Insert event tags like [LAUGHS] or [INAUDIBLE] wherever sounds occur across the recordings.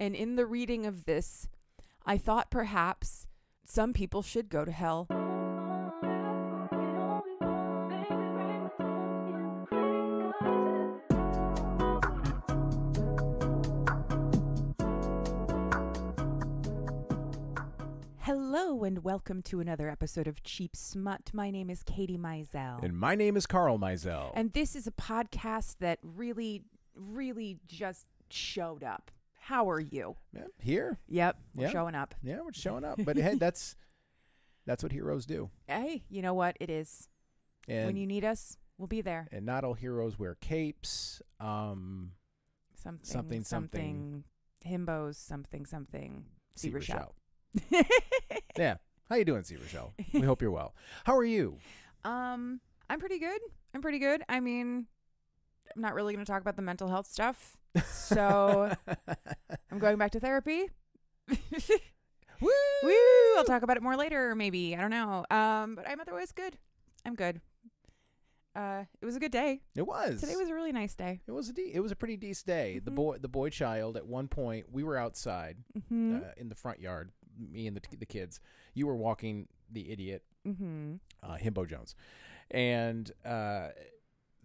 And in the reading of this, I thought perhaps some people should go to hell. Hello and welcome to another episode of Cheap Smut. My name is Katie Mizell. And my name is Carl Mizell. And this is a podcast that really, really just showed up. How are you? Yeah, here. Yep, we're Yeah. showing up. Yeah, we're [LAUGHS] showing up. But hey, that's that's what heroes do. Hey, you know what? It is. And when you need us, we'll be there. and not all heroes wear capes. Um Something, Something, something, himbos, something, something. C. Rochelle. Rochelle. [LAUGHS] Yeah. How you doing, C. Rochelle? We hope you're well. How are you? [LAUGHS] um, I'm pretty good. I'm pretty good. I mean, I'm not really going to talk about the mental health stuff. So [LAUGHS] I'm going back to therapy. [LAUGHS] Woo! Woo! I'll talk about it more later, maybe. I don't know. Um, but I'm otherwise good. I'm good. Uh, it was a good day. It was. Today was a really nice day. it was a de- it was a pretty decent day. The Mhm. boy the boy child at one point we were outside Mm-hmm. uh, in the front yard, me and the the kids. You were walking the idiot mm-hmm. uh, Himbo Jones, and uh,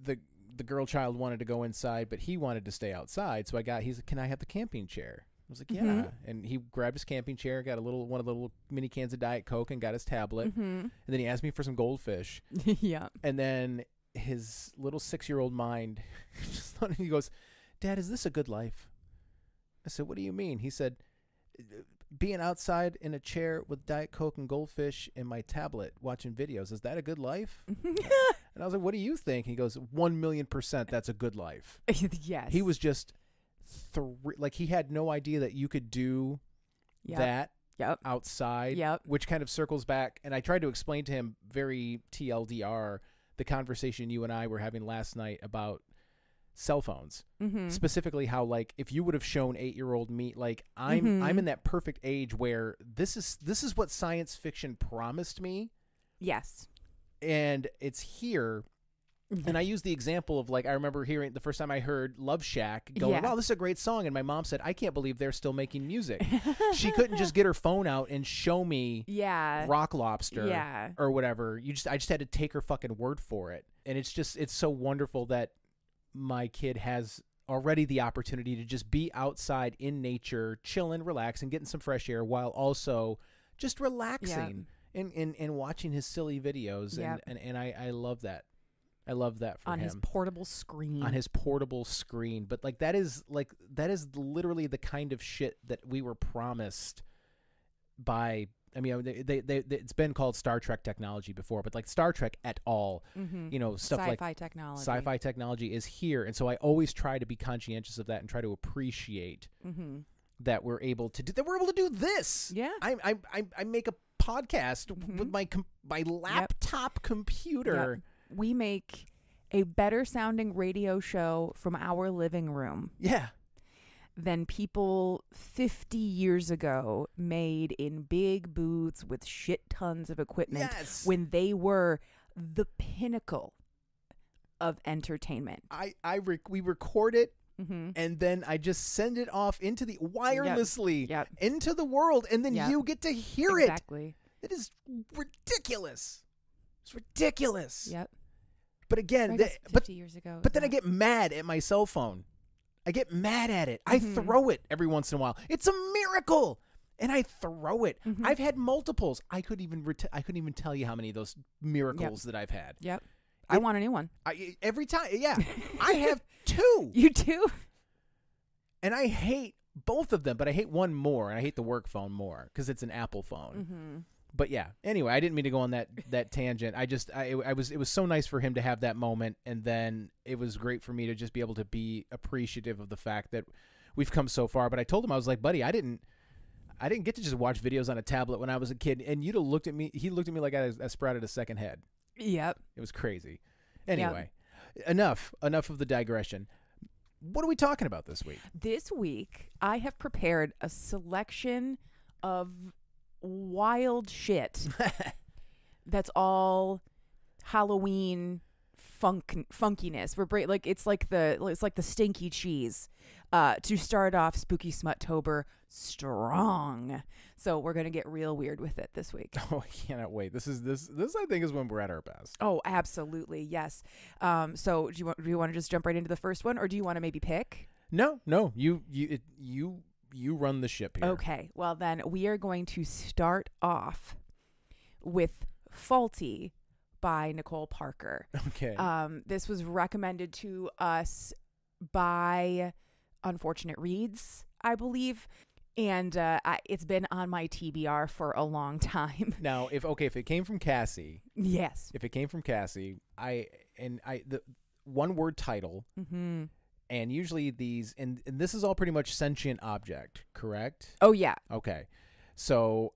the the girl child wanted to go inside, but he wanted to stay outside. So I got he's like, "Can I have the camping chair?" I was like, "Yeah," Mhm. and he grabbed his camping chair, got a little one of the little mini cans of Diet Coke, and got his tablet, Mm-hmm. and then he asked me for some goldfish, [LAUGHS] yeah. and then his little six year old mind [LAUGHS] just thought, he goes, "Dad, is this a good life?" I said, "What do you mean?" He said. Being outside in a chair with Diet Coke and goldfish and my tablet watching videos, is that a good life? [LAUGHS] And I was like, "What do you think?" He goes, "One million percent, that's a good life." [LAUGHS] yes. He was just thr- like he had no idea that you could do Yep. that Yep. outside. Yep. Which kind of circles back, and I tried to explain to him very TLDR the conversation you and I were having last night about cell phones Mm-hmm. specifically how like if you would have shown 8 year old me like i'm i'm Mhm. in that perfect age where this is this is what science fiction promised me Yes. And it's here and mm-hmm. I use the example of like I remember hearing the first time I heard Love Shack going, Yeah. "Wow, this is a great song," and my mom said, "I can't believe they're still making music." she [LAUGHS] couldn't just get her phone out and show me Yeah. Rock Lobster Yeah. or whatever. You just I just had to take her fucking word for it, and it's just it's so wonderful that my kid has already the opportunity to just be outside in nature, chilling, relaxing, getting some fresh air, while also just relaxing and, and, and watching his silly videos, Yep. and, and and I I love that. I love that for On him his portable screen. on his portable screen. But like that is like that is literally the kind of shit that we were promised by. I mean, they, they, they, it's been called Star Trek technology before, but like Star Trek at all, mm-hmm. you know, stuff like. Sci-fi technology. sci-fi technology is here, and so I always try to be conscientious of that and try to appreciate Mm-hmm. that we're able to do that. We're able to do this. Yeah. I I I, I make a podcast Mhm. with my com- my laptop computer. We make a better sounding radio show from our living room Yeah. than people 50 years ago made in big booths with shit tons of equipment Yes. when they were the pinnacle of entertainment. I I rec- we record it Mm-hmm. and then I just send it off into the wirelessly Yep. into the world, and then Yep. you get to hear Exactly. it. It is ridiculous. It's ridiculous. Yep. But again, I th- 50 but years ago. but then I get mad at my cell phone. I get mad at it. I Mhm. throw it every once in a while. It's a miracle. And I throw it. Mhm. I've had multiples. I couldn't even ret- I couldn't even tell you how many of those miracles that I've had. Yep. I want a new one. I, every time, yeah, I have [LAUGHS] two. You too? and I hate both of them, but I hate one more, and I hate the work phone more because it's an Apple phone. Mm-hmm. But yeah, anyway, I didn't mean to go on that that tangent. I just I, I was it was so nice for him to have that moment, and then it was great for me to just be able to be appreciative of the fact that we've come so far. But I told him I was like, buddy, I didn't. I didn't get to just watch videos on a tablet when I was a kid, and you'd have looked at me. He looked at me like I, I sprouted a second head. Yep. It was crazy. Anyway, enough enough of the digression. What are we talking about this week? This week, I have prepared a selection of wild shit [LAUGHS] that's all Halloween funk funkiness. We're bra- like it's like the it's like the stinky cheese. Uh, to start off spooky smuttober strong. So we're gonna get real weird with it this week. [LAUGHS] Oh, I cannot wait. This is this this I think is when we're at our best. Oh, absolutely, yes. Um, so do you want do you want to just jump right into the first one, or do you want to maybe pick? No, no, you you it, you you run the ship here. Okay, well then we are going to start off with "Faulty" by Nicole Parker. Okay. Um, this was recommended to us by Unfortunate Reads, I believe, and uh, I, it's been on my TBR for a long [LAUGHS] time. now, if okay, if it came from Cassie, yes. if it came from Cassie, I and I the one word title, Mm-hmm. and usually these and, and this is all pretty much sentient object, correct? Oh yeah. Okay, so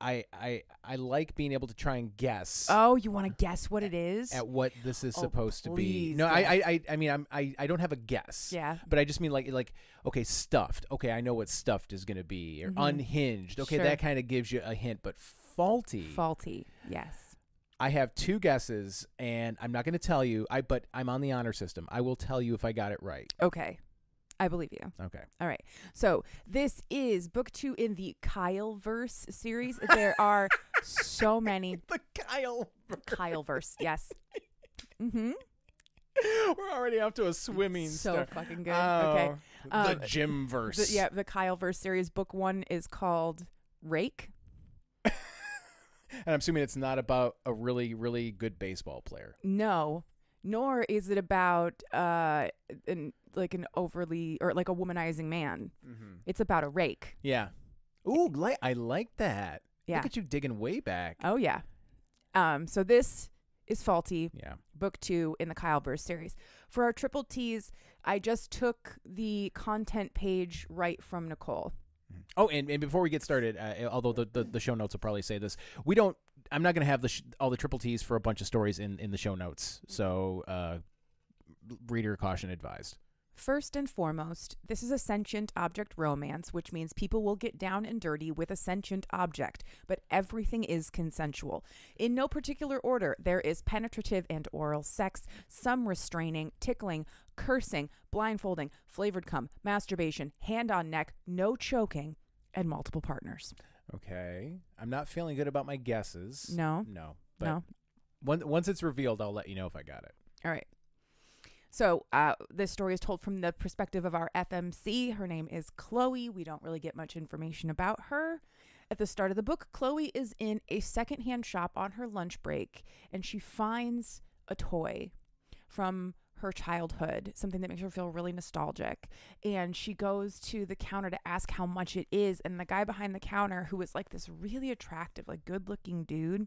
I I I like being able to try and guess. Oh, you want to guess what it is? At what this is Oh, supposed to be. No, I. I I mean I'm I, I don't have a guess. yeah. But I just mean like like okay, stuffed. Okay, I know what stuffed is gonna be. Or Mhm. unhinged. Okay, Sure. that kind of gives you a hint. But faulty. Faulty. Yes. I have two guesses, and I'm not gonna tell you. I but I'm on the honor system. I will tell you if I got it right. Okay. I believe you. Okay. All right. So this is book two in the Kyle verse series. There are so [LAUGHS] many The Kyle. Kyle verse. Yes. [LAUGHS] Mm-hmm. We're already off to a swimming So start. fucking good. okay. Oh, Um, the gym verse. Yeah, the Kyle verse series. Book one is called Rake. [LAUGHS] And I'm assuming it's not about a really, really good baseball player. No, nor is it about uh an like an overly or like a womanizing man. Mm-hmm. It's about a rake. Yeah. Ooh, li- I like that. Yeah. Look at you digging way back. Oh yeah. Um. So this is faulty. Yeah. book two in the Kyle verse series. For our triple T's, I just took the content page right from Nicole. Oh, and, and before we get started, uh, although the, the, the show notes will probably say this, we don't. I'm not to have the sh- all the triple T's for a bunch of stories in, in the show notes. So, uh, reader caution advised. First and foremost, this is a sentient object romance, which means people will get down and dirty with a sentient object, but everything is consensual. In no particular order, there is penetrative and oral sex, some restraining, tickling, cursing, blindfolding, flavored cum, masturbation, hand on neck, no choking, and multiple partners. Okay. I'm not feeling good about my guesses. No? No. But No? Once once it's revealed, I'll let you know if I got it. All right. So uh, this story is told from the perspective of our FMC. Her name is Chloe. We don't really get much information about her. At the start of the book, Chloe is in a secondhand shop on her lunch break, and she finds a toy from her childhood, something that makes her feel really nostalgic. And she goes to the counter to ask how much it is, and the guy behind the counter, who is like this really attractive, like good-looking dude,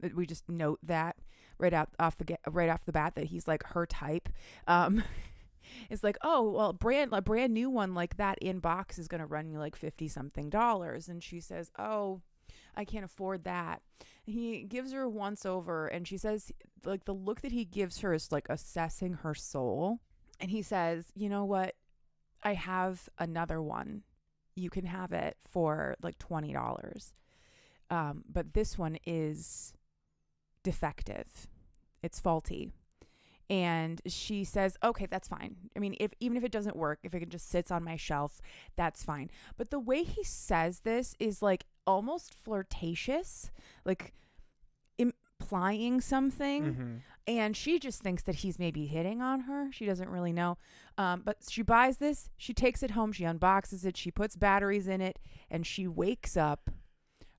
that we just note that right out off the get, right off the bat that he's like her type. Um, [LAUGHS] it's like, oh well, brand a brand new one like that in box is gonna run you like fifty something dollars, and she says, oh, I can't afford that. He gives her once over, and she says, like the look that he gives her is like assessing her soul, and he says, you know what, I have another one. You can have it for like twenty dollars. Um, but this one is defective. It's faulty. And she says, "Okay, that's fine. I mean, if even if it doesn't work, if it just sits on my shelf, that's fine." But the way he says this is like almost flirtatious, like implying something Mm-hmm. and she just thinks that he's maybe hitting on her. She doesn't really know. Um, but she buys this, she takes it home, she unboxes it, she puts batteries in it, and she wakes up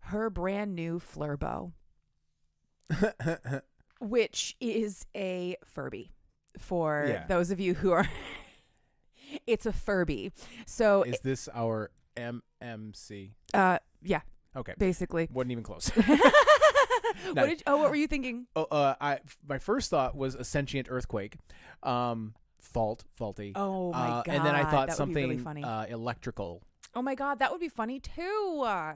her brand new Flurbo, [LAUGHS] which is a Furby. For Yeah. those of you who are, [LAUGHS] it's a Furby. So, Is this our MMC? uh, yeah, Okay. basically. Wasn't even close. [LAUGHS] what did? Oh, what were you thinking? oh, uh, I my first thought was a sentient earthquake, um, fault, faulty. Oh my uh, god! And then I thought that something really funny. uh, electrical, oh my god, that would be funny too. Uh,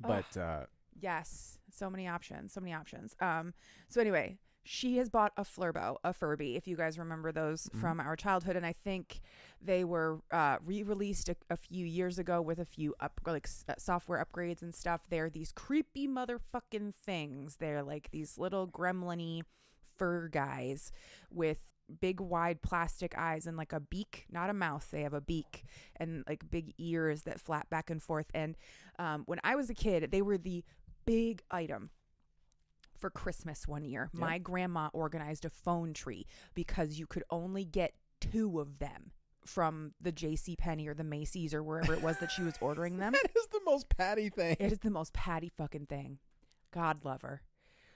but uh, Yes, so many options, so many options. Um, so anyway, she has bought a Flurbo, a Furby, if you guys remember those Mhm. from our childhood, and I think they were uh, re-released a, a few years ago with a few up like uh, software upgrades and stuff. They're these creepy motherfucking things. They're like these little gremlin-y fur guys with big wide plastic eyes and like a beak not a mouth they have a beak and like big ears that flap back and forth and um, when i was a kid they were the big item for christmas one year Yep. my grandma organized a phone tree because you could only get two of them from the jc penney or the macy's or wherever it was that she was ordering them [LAUGHS] That is the most patty thing. it is the most patty fucking thing. God love her.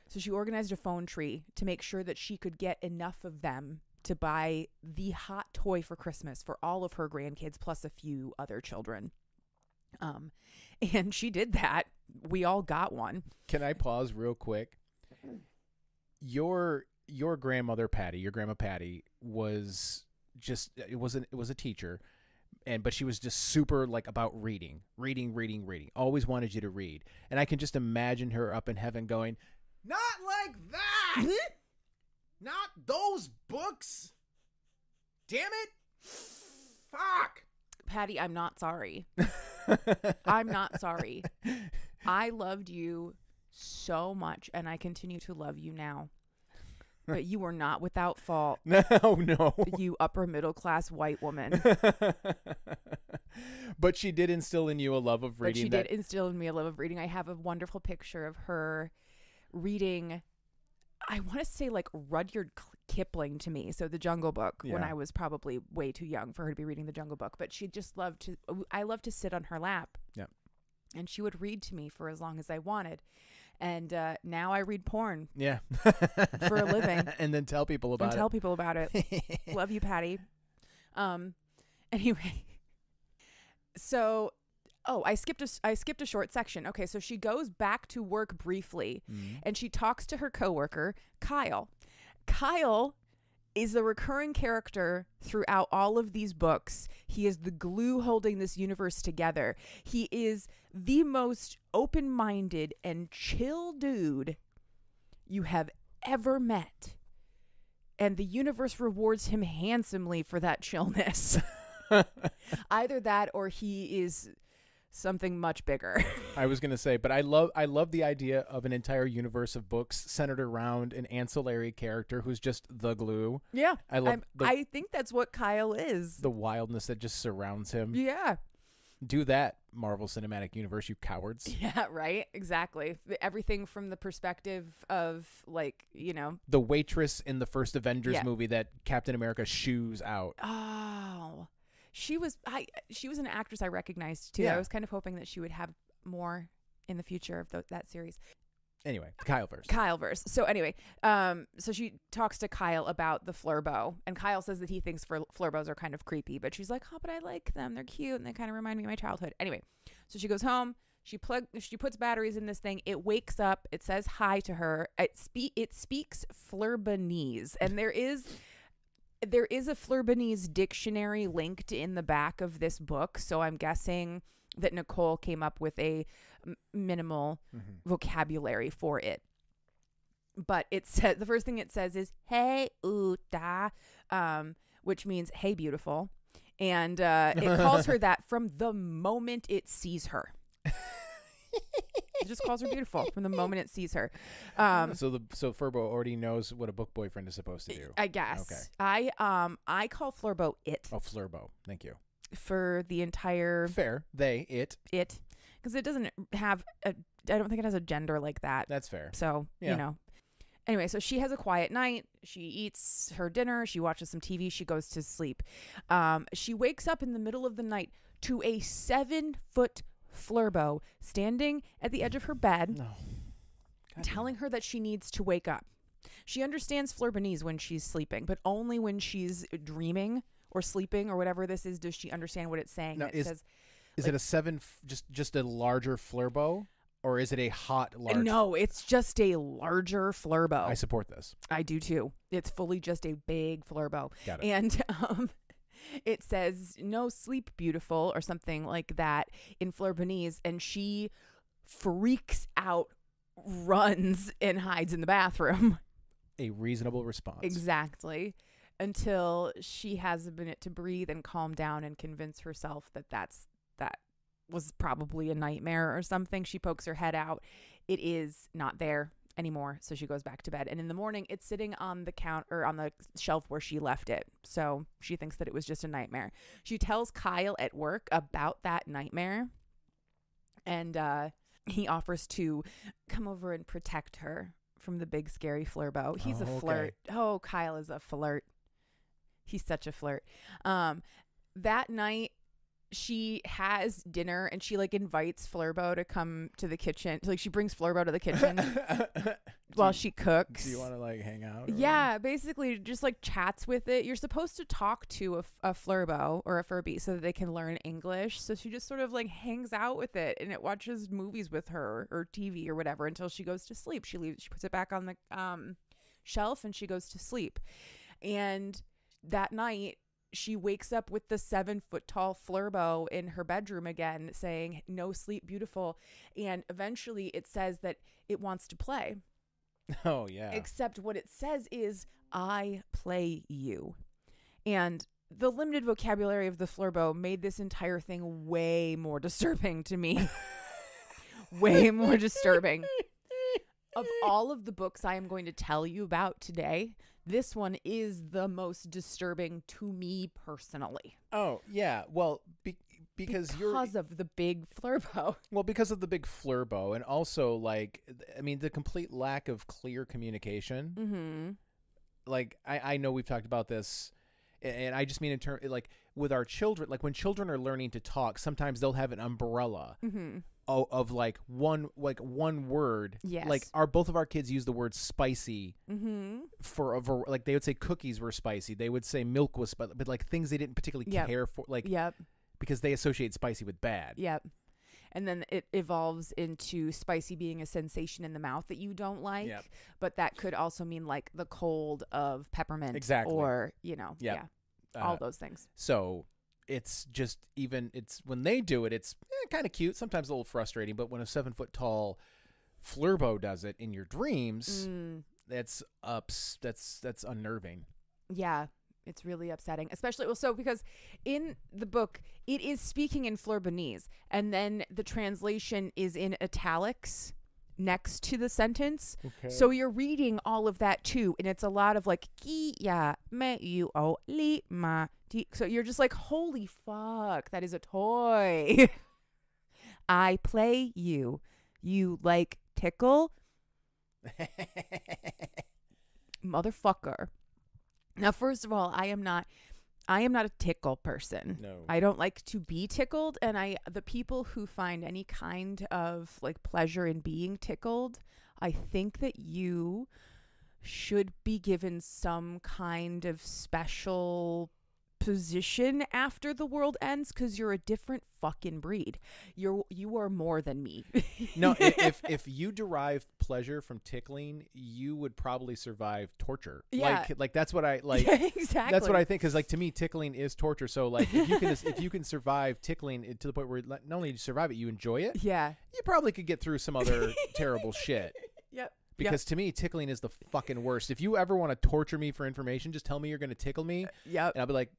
So she organized a phone tree to make sure that she could get enough of them to buy the hot toy for Christmas for all of her grandkids plus a few other children. Um [LAUGHS] and she did that. We all got one. Can I pause real quick? Your your grandmother Patty, your grandma Patty was just it wasn't it was a teacher and but she was just super like about reading, reading, reading, reading. Always wanted you to read. And I can just imagine her up in heaven going, "Not like that. [LAUGHS] Not those books. Damn it. Fuck." Patty, I'm not sorry. [LAUGHS] I'm not sorry. I loved you so much and I continue to love you now. But you were not without fault, [LAUGHS] No, no. you upper middle class white woman. [LAUGHS] but she did instill in you a love of but reading she that did instill in me a love of reading. I have a wonderful picture of her reading. I want to say like Rudyard Kipling to me. So the Jungle Book when I was probably way too young for her to be reading the Jungle Book, but she just loved to. I loved to sit on her lap. Yep. And she would read to me for as long as I wanted. And uh, now I read porn yeah For a living. [LAUGHS] and then tell people and about tell people about it. it [LAUGHS] Love you, Patty. Um, anyway, so oh, I skipped a I skipped a short section. Okay, so she goes back to work briefly, Mhm. and she talks to her coworker Kyle. Kyle is a recurring character throughout all of these books. He is the glue holding this universe together. He is the most open-minded and chill dude you have ever met. And the universe rewards him handsomely for that chillness. [LAUGHS] Either that or he is something much bigger. [LAUGHS] I was gonna say, but I love I love the idea of an entire universe of books centered around an ancillary character who's just the glue. yeah. I love the, I think that's what Kyle is. the wildness that just surrounds him. yeah. Do that, Marvel Cinematic Universe, you cowards. [LAUGHS] Yeah, right. Exactly. Everything from the perspective of like, you know, The waitress in the first Avengers Yeah. movie that Captain America shoos out. oh, she was I she was an actress I recognized too. Yeah. I was kind of hoping that she would have more in the future of th- that series. Anyway, Kyle first. Kyle verse. So anyway, um, so she talks to Kyle about the Flurbo, and Kyle says that he thinks Flur- Flurbos are kind of creepy, but she's like, "Oh, but I like them. They're cute, and they kind of remind me of my childhood." Anyway, so she goes home. She plug. She puts batteries in this thing. It wakes up. It says hi to her. It spe- It speaks Flurbanese, and there is. There is a Flurbanese dictionary linked in the back of this book, so I'm guessing that Nicole came up with a m- minimal Mhm. vocabulary for it. But it says the first thing it says is "Hey Uta," um, which means "Hey beautiful," and uh, it calls [LAUGHS] her that from the moment it sees her. It just calls her beautiful from the moment it sees her. Um, so the so Furbo already knows what a book boyfriend is supposed to do. I guess Okay. I um I call Flurbo it Oh, Flurbo. Thank you. for the entire Fair. They, it. it because it doesn't have a I don't think it has a gender like that. That's fair. So, Yeah. you know. Anyway, so she has a quiet night. She eats her dinner. She watches some TV. She goes to sleep. Um, she wakes up in the middle of the night to a seven foot Flurbo standing at the edge of her bed, No. Telling her that she needs to wake up. She understands Flurbanese when she's sleeping, but only when she's dreaming or sleeping or whatever this is does she understand what it's saying. Now, it is- says, Is Like- it a seven, f- just just a larger Flurbo, or is it a hot large? no, it's just a larger Flurbo. I support this. I do too. It's fully just a big Flurbo. Got it. And [LAUGHS] um, it says, no sleep beautiful or something like that in Flurbanese. And she freaks out, runs, and hides in the bathroom. [LAUGHS] a reasonable response. exactly. Until she has a minute to breathe and calm down and convince herself that that's that was probably a nightmare or something. She pokes her head out. It is not there. Anymore. So she goes back to bed. And in the morning, it's sitting on the count or on the shelf where she left it. So she thinks that it was just a nightmare. She tells Kyle at work about that nightmare. And uh, he offers to come over and protect her from the big scary Flurbo. He's Oh, a okay. flirt. Oh, Kyle is a flirt. He's such a flirt. Um, that night she has dinner and she like invites Flurbo to come to the kitchen. Like she brings Flurbo to the kitchen [LAUGHS] while do, she cooks. do you want to like hang out? yeah, basically just like chats with it. You're supposed to talk to a Flurbo or a Furby so that they can learn English. So she just sort of like hangs out with it and it watches movies with her or TV or whatever until she goes to sleep. She leaves, she puts it back on the um, shelf and she goes to sleep. And that night, she wakes up with the seven foot tall Flurbo in her bedroom again, saying, No sleep, beautiful. And eventually it says that it wants to play. [LAUGHS] Oh yeah. Except what it says is, I play you. And the limited vocabulary of the Flurbo made this entire thing way more [LAUGHS] disturbing to me. [LAUGHS] way more disturbing. Of all of the books I am going to tell you about today, this one is the most disturbing to me personally oh yeah. Well, be, because you're because of the big Flurbo. [LAUGHS] well because of the big flurbo and also like I mean the complete lack of clear communication. Mm-hmm. like I, I know we've talked about this and I just mean in term like with our children like when children are learning to talk sometimes they'll have an umbrella Mm-hmm. Of, of like one like one word Yes. like our both of our kids use the word spicy Mm-hmm. for a var- like they would say cookies were spicy they would say milk was spicy but like things they didn't particularly Yep. care for like Yep. because they associate spicy with bad Yep. And then it evolves into spicy being a sensation in the mouth that you don't like. Yep. But that could also mean like the cold of peppermint. Exactly. Or, you know, Yep. yeah, Uh, all those things. So it's just even it's when they do it, it's eh, kind of cute. Sometimes a little frustrating, but when a seven foot tall Flurbo does it in your dreams, Mm, that's ups. That's that's unnerving. yeah. It's really upsetting, especially well, so because in the book it is speaking in Flurbanese, and then the translation is in italics next to the sentence. Okay. So you're reading all of that too, and it's a lot of like ki ya me you o li ma. So you're just like, holy fuck, that is a toy. [LAUGHS] I play you. You like tickle, [LAUGHS] motherfucker. Now, first of all, I am not. I am not a tickle person. no. I don't like to be tickled and I the people who find any kind of like pleasure in being tickled, I think that you should be given some kind of special position after the world ends cuz you're a different fucking breed. You're you are more than me. no. [LAUGHS] if if you derive pleasure from tickling, you would probably survive torture. Yeah. Like like that's what I [LAUGHS] like. Yeah, exactly. That's what I think. Because like to me, tickling is torture. So like if you can if you can survive tickling eh, to the point where not only do you survive it, you enjoy it. Yeah. You probably could get through some other terrible shit. [LAUGHS] Yep. Because to me, tickling is the fucking worst. If you ever want to torture me for information, just tell me you're going to tickle me, uh, Yep. and I'll be like,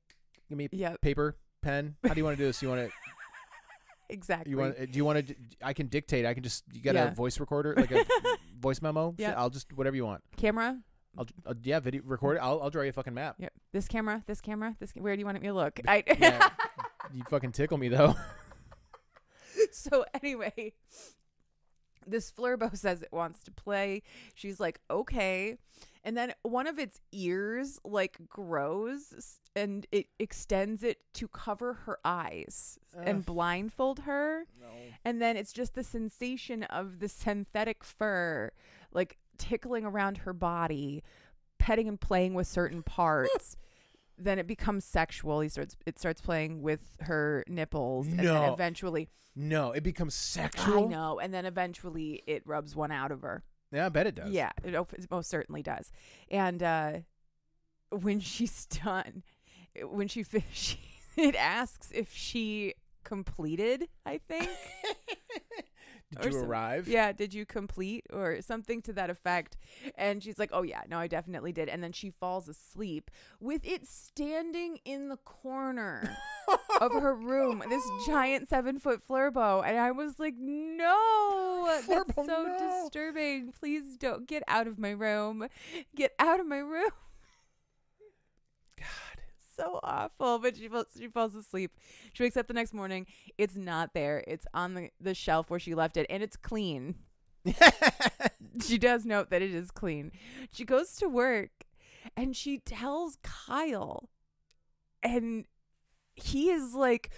"Give me Yep. paper, pen. How do you want to do this? You want to? [LAUGHS] Exactly. You want? Do you want to? I can dictate. I can just. You got Yeah. a voice recorder, like a [LAUGHS] voice memo. Yeah. I'll just whatever you want. camera? I'll, uh, yeah, video record it. I'll, I'll draw you a fucking map. Yep. This camera, this camera, this where do you want me to look? I Yeah. [LAUGHS] You fucking tickle me though. so anyway, this Flurbo [LAUGHS] says it wants to play. She's like, okay. And then one of its ears like grows and it extends it to cover her eyes and blindfold her. no. And then it's just the sensation of the synthetic fur like tickling around her body, petting and playing with certain parts. [LAUGHS] then it becomes sexual. He starts it starts playing with her nipples and then No. eventually No, it becomes sexual. I know. And then eventually it rubs one out of her. Yeah, I bet it does. Yeah, it op- it most certainly does. And uh, when she's [LAUGHS] done, it- when she finishes, [LAUGHS] it asks if she completed, I think. [LAUGHS] Did you some- arrive? yeah, did you complete or something to that effect? And she's like, oh, yeah, no, I definitely did. And then she falls asleep with it standing in the corner. [LAUGHS] of her room, this giant seven foot Flurbo. And I was like, no, that's so no. disturbing. Please don't get out of my room. Get out of my room. God. So awful. But she falls, she falls asleep. She wakes up the next morning. It's not there. It's on the, the shelf where she left it, and it's clean. [LAUGHS] she does note that it is clean. She goes to work and she tells Kyle, and he is like,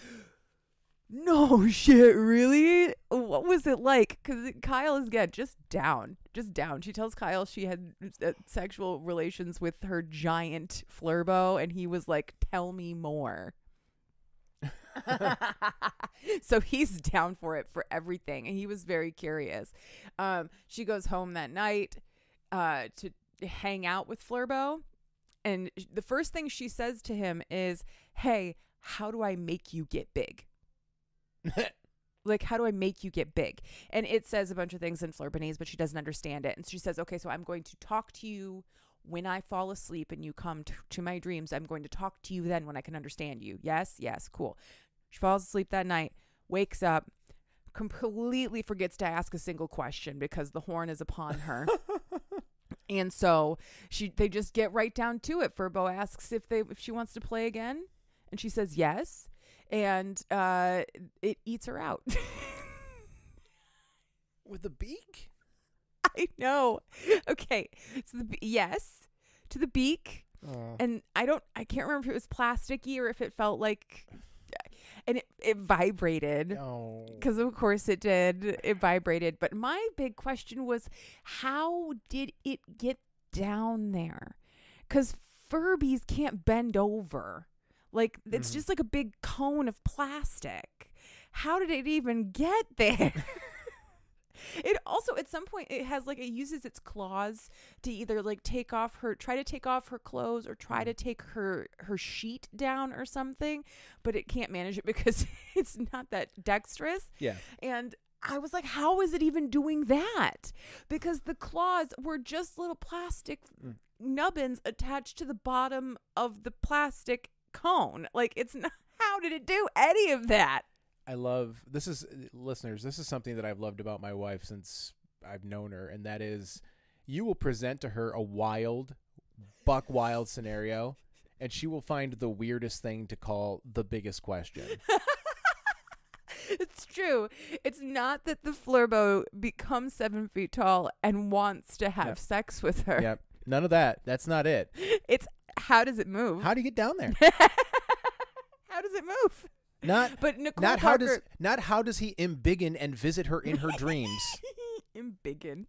No [LAUGHS] shit, really? What was it like? Because Kyle is again just down, just down. She tells Kyle she had uh, sexual relations with her giant Flurbo, and he was like, Tell me more. [LAUGHS] so he's down for it for everything and he was very curious um she goes home that night uh to hang out with flurbo and the first thing she says to him is hey how do i make you get big [LAUGHS] like how do i make you get big and it says a bunch of things in flurbanese but she doesn't understand it and she says okay so i'm going to talk to you when i fall asleep and you come t- to my dreams i'm going to talk to you then when i can understand you yes yes cool she falls asleep that night, wakes up, completely forgets to ask a single question because the horn is upon her. [LAUGHS] and so she they just get right down to it. Furbo asks if they if she wants to play again, and she says yes. And uh it eats her out. [LAUGHS] With a beak? I know. Okay. So the be- yes, to the beak. Oh. and I don't I can't remember if it was plasticky or if it felt like and it, it vibrated. No. Because of course it did. It vibrated. But my big question was, how did it get down there? Because Furbies can't bend over. Like it's Mhm. just like a big cone of plastic. How did it even get [LAUGHS] there? it also at some point it has like it uses its claws to either like take off her try to take off her clothes or try to take her her sheet down or something but it can't manage it [LAUGHS] because it's not that dexterous Yeah. and I was like, how is it even doing that? Because the claws were just little plastic Mm. nubbins attached to the bottom of the plastic cone. Like, it's not, [LAUGHS] how did it do any of that? I love this is listeners, this is something that I've loved about my wife since I've known her and that is you will present to her a wild buck wild scenario and she will find the weirdest thing to call the biggest question. [LAUGHS] It's true. It's not that the Flurbo becomes seven feet tall and wants to have Yep. sex with her. yep. None of that. That's not it. [LAUGHS] It's how does it move? How do you get down there? [LAUGHS] how does it move? Not But Nicole not how does not how does he embiggen and visit her in her dreams. [LAUGHS] Embiggen.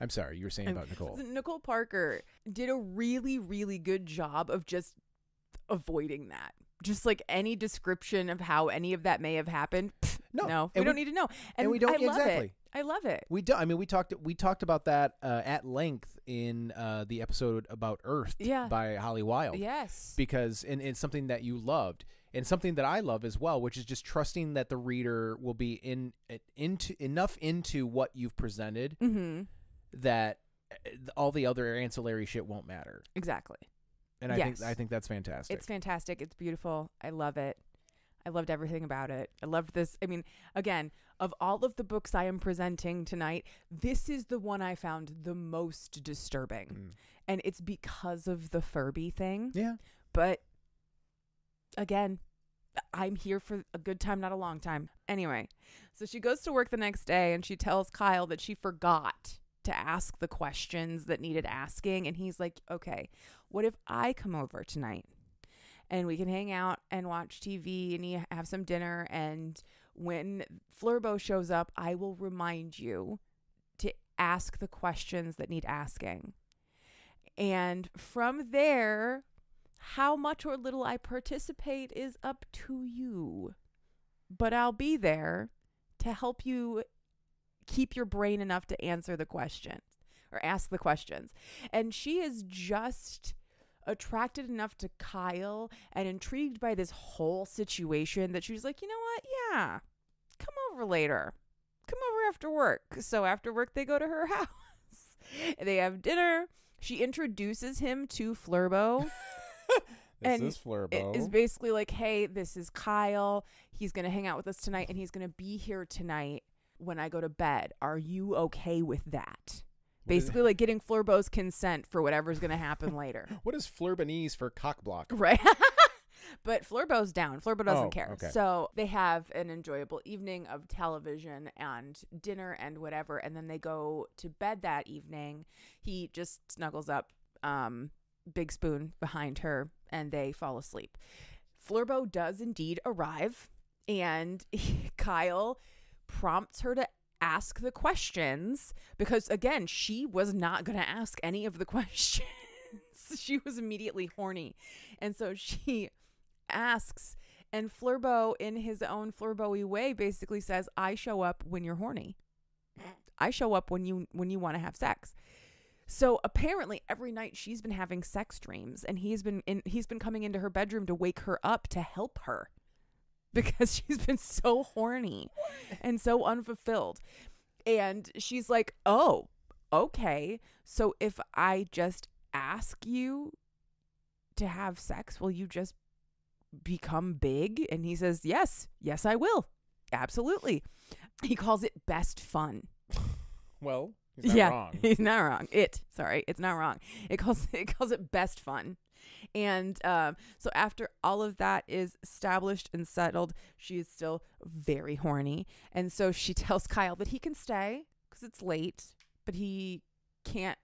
I'm sorry, you were saying about Nicole. [LAUGHS] Nicole Parker did a really, really good job of just avoiding that. Just like any description of how any of that may have happened. No, no, we and don't need to know. And, and we don't I exactly. I love it. We do. I mean, we talked. We talked about that uh, at length in uh, the episode about Earth Yeah. by Holly Wild. Yes. because and it's something that you loved and something that I love as well, which is just trusting that the reader will be in into enough into what you've presented mm-hmm. that uh, all the other ancillary shit won't matter. Exactly. And I Yes. think I think that's fantastic. It's fantastic. It's beautiful. I love it. I loved everything about it. I loved this. I mean, again, of all of the books I am presenting tonight, this is the one I found the most disturbing. Mm. And it's because of the Furby thing. yeah. But again, I'm here for a good time, not a long time. Anyway, so she goes to work the next day and she tells Kyle that she forgot to ask the questions that needed asking. And he's like, okay, what if I come over tonight and we can hang out and watch TV and you have some dinner? And when Flurbo shows up, I will remind you to ask the questions that need asking. And from there, how much or little I participate is up to you. But I'll be there to help you keep your brain enough to answer the questions or ask the questions. And she is just attracted enough to Kyle and intrigued by this whole situation that she's like, you know what? Yeah, come over later. Come over after work. So after work, they go to her [LAUGHS] house. they have dinner. She introduces him to Flurbo. [LAUGHS] And this it Flurbo? is basically like, hey, this is Kyle. He's going to hang out with us tonight and he's going to be here tonight when I go to bed. Are you okay with that? Basically, like getting Flurbo's consent for whatever's going to happen [LAUGHS] later. what is Flurbanese for cockblock? Right. [LAUGHS] but Flurbo's down. Flurbo doesn't Oh, care. okay. So they have an enjoyable evening of television and dinner and whatever. And then they go to bed that evening. He just snuggles up, um, Big Spoon behind her, and they fall asleep. Flurbo does indeed arrive, and [LAUGHS] Kyle prompts her to ask the questions because, again, she was not going to ask any of the [LAUGHS] questions. she was immediately horny. And so she asks, and Flurbo, in his own Flurbo way, basically says, I show up when you're horny. I show up when you when you want to have sex. So apparently every night she's been having sex dreams and he's been in he's been coming into her bedroom to wake her up to help her [LAUGHS] because she's been so horny and so unfulfilled. And she's like, "Oh, okay. So if I just ask you to have sex, will you just become big?" And he says, "Yes. Yes, I will. Absolutely." He calls it best fun. Well, he's not yeah, wrong. [LAUGHS] he's not wrong. It, sorry, it's not wrong. It calls [LAUGHS] it calls it best fun, and um, so after all of that is established and settled, she is still very horny, and so she [LAUGHS] tells Kyle that he can stay because it's late, but he can't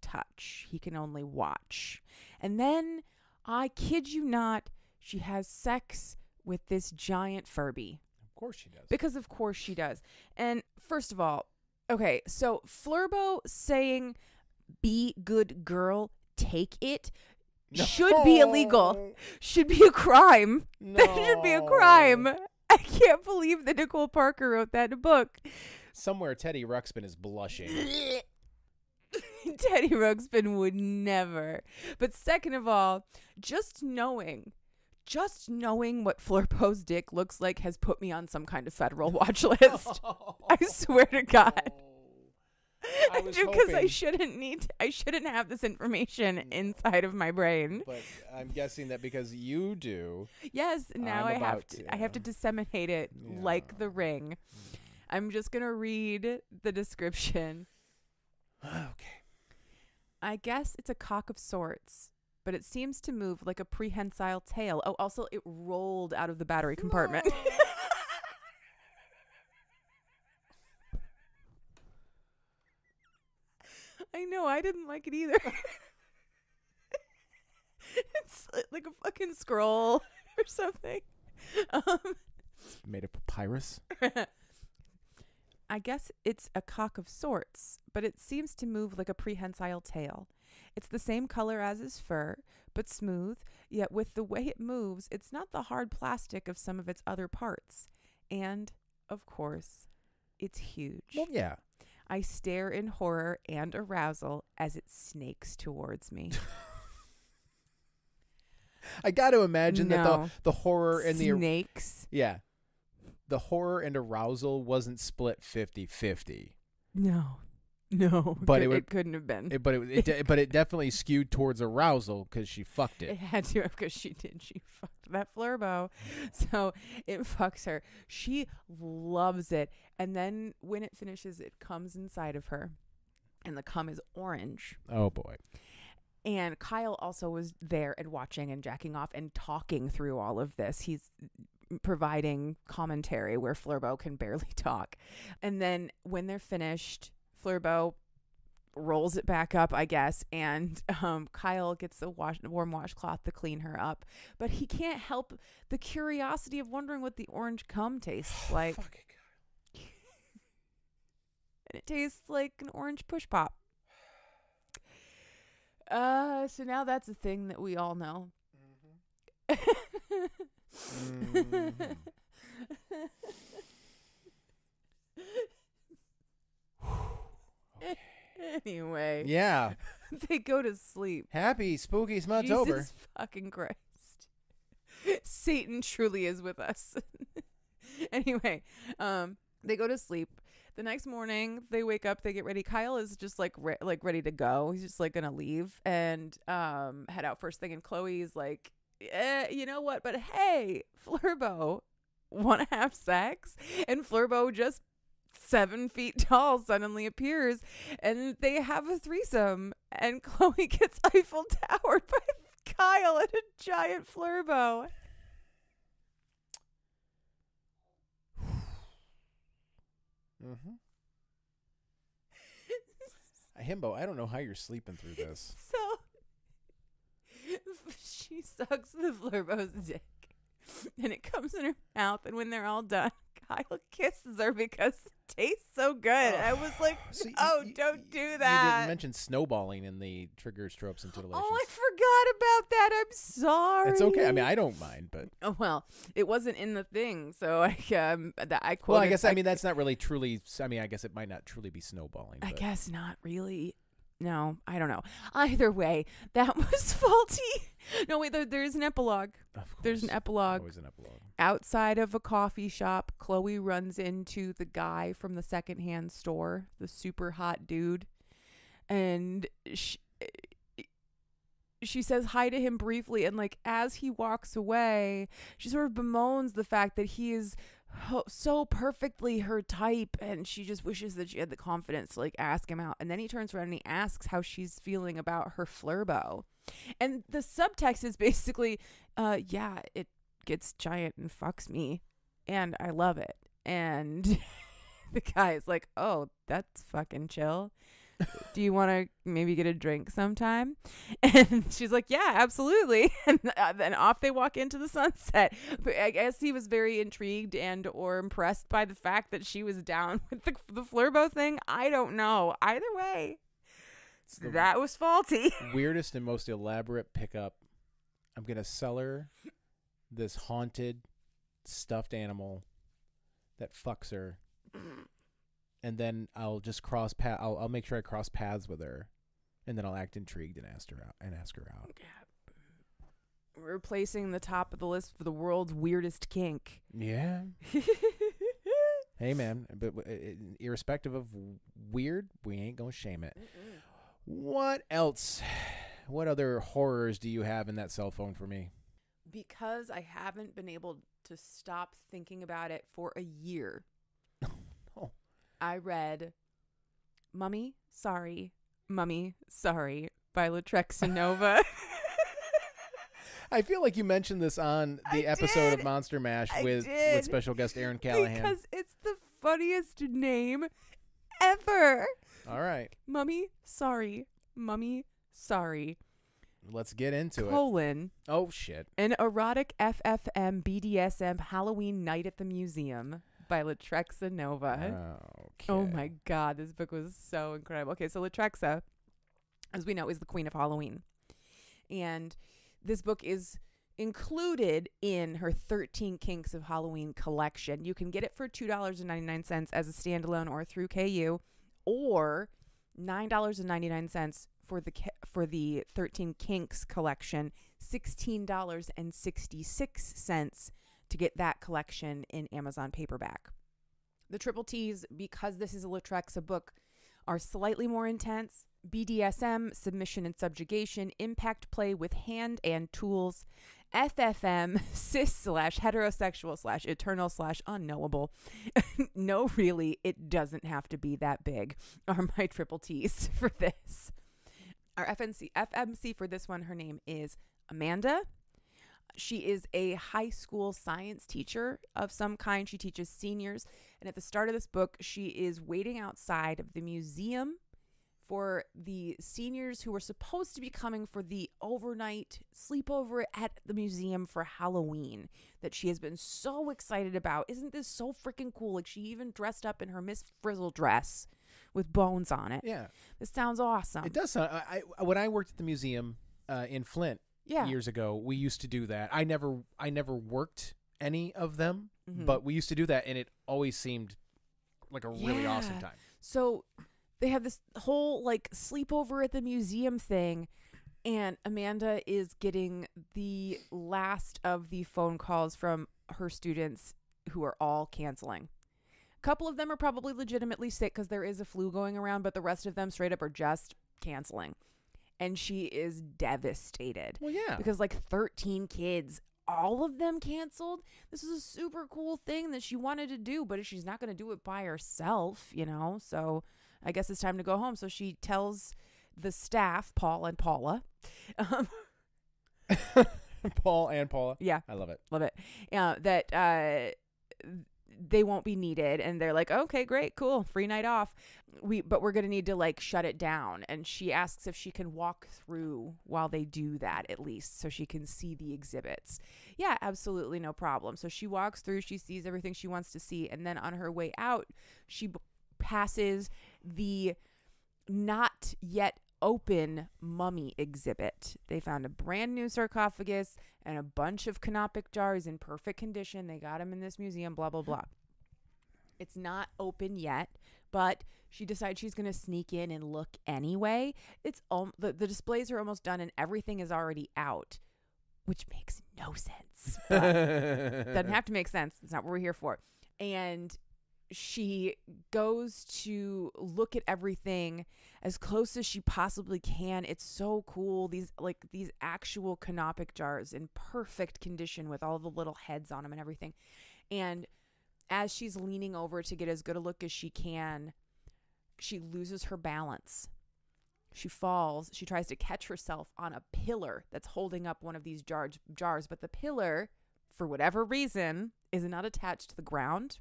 touch. He can only watch, and then I kid you not, she has sex with this giant Furby. Of course she does. Because of course she does. And first of all, okay, so Flurbo saying be good girl, take it should be illegal. Should be a crime. [LAUGHS] No. That should be a crime. I can't believe that Nicole Parker wrote that in a book. Somewhere Teddy Ruxpin is blushing. [LAUGHS] Teddy Ruxpin would never. But second of all, just knowing, just knowing what Flurbo's dick looks like has put me on some kind of federal watch list. [LAUGHS] I swear to God. I was because I shouldn't need To, I shouldn't have this information mm. inside of my brain. But I'm guessing that because you do. Yes, now I'm I have to to, I have to disseminate it like the ring. Mm. I'm just going to read the description. Okay. I guess it's a cock of sorts, but it seems to move like a prehensile tail. Oh, also it rolled out of the battery compartment. [LAUGHS] I know, I didn't like it either. [LAUGHS] it's like a fucking scroll [LAUGHS] or something. Um, Made of papyrus. [LAUGHS] I guess it's a cock of sorts, but it seems to move like a prehensile tail. It's the same color as his fur, but smooth, yet with the way it moves, it's not the hard plastic of some of its other parts. And, of course, it's huge. Well, yeah. I stare in horror and arousal as it snakes towards me. [LAUGHS] I got to imagine that the the horror and the snakes? yeah, the horror and arousal wasn't split 50-50. No. [LAUGHS] No. But it would- it couldn't have been. It, but it, it de- but it definitely skewed towards arousal because she fucked It it. had to because she did. She [LAUGHS] fucked that Flurbo. [LAUGHS] So it fucks her. She loves it. And then when it finishes, it comes inside of her. And the cum is orange. Oh boy. And Kyle also was there and watching and jacking off and talking through all of this. He's providing commentary where Flurbo can barely talk. And then when they're finished, Flurbo rolls it back up, I guess, and [LAUGHS] um, Kyle gets a wash, warm washcloth to clean her up. But he can't help the curiosity of wondering what the orange cum tastes [SIGHS] like. Fuck it, [LAUGHS] and it tastes like an orange push pop. Uh, so now that's a thing that we all know. Mhm. [LAUGHS] anyway, Yeah. [LAUGHS] they go to sleep. Happy spooky Smuttober. Jesus fucking Christ. [LAUGHS] Satan truly is with us. [LAUGHS] anyway, um, they go to sleep. The next morning, they wake up. They get ready. Kyle is just like re- like ready to go. He's just like gonna leave and um head out first thing. And Chloe's like eh, you know what? But hey, Flurbo want to have sex, and Flurbo just seven feet [LAUGHS] tall suddenly appears, and they have a threesome, and [LAUGHS] Chloe gets Eiffel Towered [LAUGHS] by Kyle and a giant Flurbo. Mm-hmm. Himbo, I don't know how you're sleeping through this. So she sucks the Flurbo's dick, and it comes in her mouth. And when they're all done, Kyle kisses her because it tastes so good. I was like, [SIGHS] "Oh, y- don't do You that." didn't mention snowballing in the triggers, tropes, and titillations. Oh, I forgot about that. I'm sorry. it's okay. I mean, I don't mind, but [LAUGHS] Oh well, it wasn't in the thing, so [LAUGHS] I um that I quoted. well, I guess I mean that's not really truly. I mean, I guess it might not truly be snowballing. I but- guess not really. No, I don't know. Either way, that [LAUGHS] was faulty. No, wait, there, there's an epilogue. Of There's an epilogue. Always an epilogue. Outside of a coffee shop, Chloe runs into the guy from the secondhand store, the super hot dude, and she, she says hi to him briefly. And like as he walks away, she sort of bemoans the fact that he is so perfectly her type, and she just wishes that she had the confidence to like ask him out. And then he turns around and he asks how she's feeling about her flurbo. And the subtext is basically, uh, yeah, it gets giant and fucks me, and I love it. And [LAUGHS] the guy is like, oh, that's fucking chill. Do you want to maybe get a drink sometime? [LAUGHS] And she's like, yeah, absolutely. [LAUGHS] And uh, then off they walk into the sunset. But I guess he was very intrigued and or impressed by the fact that she was down with the, the Flurbo thing. I don't know. Either way, that was faulty. weirdest and most elaborate pickup. I'm gonna sell her this haunted stuffed animal that fucks her, and then I'll just cross path. I'll I'll make sure I cross paths with her, and then I'll act intrigued and ask her out and ask her out. We're replacing the top of the list for the world's weirdest kink. Yeah. [LAUGHS] Hey man, but i- irrespective of weird, we ain't gonna shame it. What else? What other horrors do you have in that cell phone for me? Because I haven't been able to stop thinking about it for a year. [LAUGHS] Oh. I read Mummy, Sorry, Mummy, Sorry by Latrexa Nova. [LAUGHS] I feel like you mentioned this on the I episode did. of Monster Mash I with did. with special guest Aaron Callahan. because it's the funniest name ever. All right, Mummy, Sorry, Mummy, Sorry, let's get into it. colon, Oh shit! an erotic FFM BDSM Halloween night at the museum by Latrexa Nova. Oh, okay. Oh my god, this book was so incredible. Okay, so Latrexa, as we know, is the queen of Halloween. And this book is included in her 13 Kinks of Halloween collection. You can get it for $2.99 as a standalone or through KU or $9.99 for the for the 13 Kinks collection, $16.66 to get that collection in Amazon paperback. The triple T's, because this is a Latrexa book, are slightly more intense. BDSM, submission and subjugation, impact play with hand and tools, FFM, [LAUGHS] cis slash heterosexual slash eternal slash unknowable. [LAUGHS] no, really, it doesn't have to be that big, are my triple T's for this. Our FNC, FMC for this one, her name is Amanda. She is a high school science teacher of some kind. She teaches seniors. And at the start of this book, she is waiting outside of the museum for the seniors who are supposed to be coming for the overnight sleepover at the museum for Halloween that she has been so excited about. Isn't this so freaking cool? Like she even dressed up in her Miss Frizzle dress with bones on it. Yeah, This sounds awesome. it does sound. I, I when I worked at the museum uh, in Flint yeah. years ago, we used to do that. I never I never worked any of them, Mhm. but we used to do that, and it always seemed like a really awesome time. So they have this whole like sleepover at the museum thing, and Amanda is getting the last of the phone calls from her students who are all canceling. A couple of them are probably legitimately sick because there is a flu going around, but the rest of them straight up are just canceling. and she is devastated Well, yeah. because like 13 kids all of them canceled this is a super cool thing that she wanted to do but she's not going to do it by herself you know so i guess it's time to go home so she tells the staff paul and paula [LAUGHS] um, [LAUGHS] Paul and Paula. yeah I love it. love it yeah that uh they won't be needed and they're like okay great cool free night off. We but we're gonna need to like shut it down and she asks if she can walk through while they do that at least so she can see the exhibits. Yeah absolutely no problem. So she walks through she sees everything she wants to see and then on her way out she b- passes the not yet open mummy exhibit. They found a brand new sarcophagus and a bunch of canopic jars in perfect condition. They got them in this museum, blah, blah, blah. It's not open yet, but she decides she's going to sneak in and look anyway. It's um, the, the displays are almost done and everything is already out, which makes no sense. [LAUGHS] doesn't have to make sense. That's not what we're here for. And she goes to look at everything as close as she possibly can. It's so cool. These like these actual canopic jars in perfect condition with all the little heads on them and everything. And as she's leaning over to get as good a look as she can, she loses her balance. She falls. She tries to catch herself on a pillar that's holding up one of these jars, jars, but the pillar, for whatever reason, is not attached to the ground.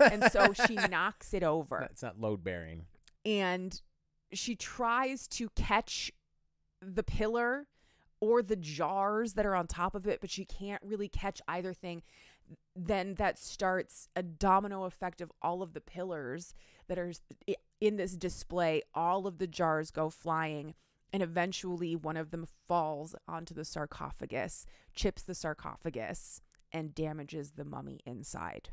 And so [LAUGHS] she knocks it over It's not load bearing. and she tries to catch the pillar or the jars that are on top of it, but she can't really catch either thing. Then that starts a domino effect of all of the pillars that are in this display. All of the jars go flying, and eventually one of them falls onto the sarcophagus, chips the sarcophagus, and damages the mummy inside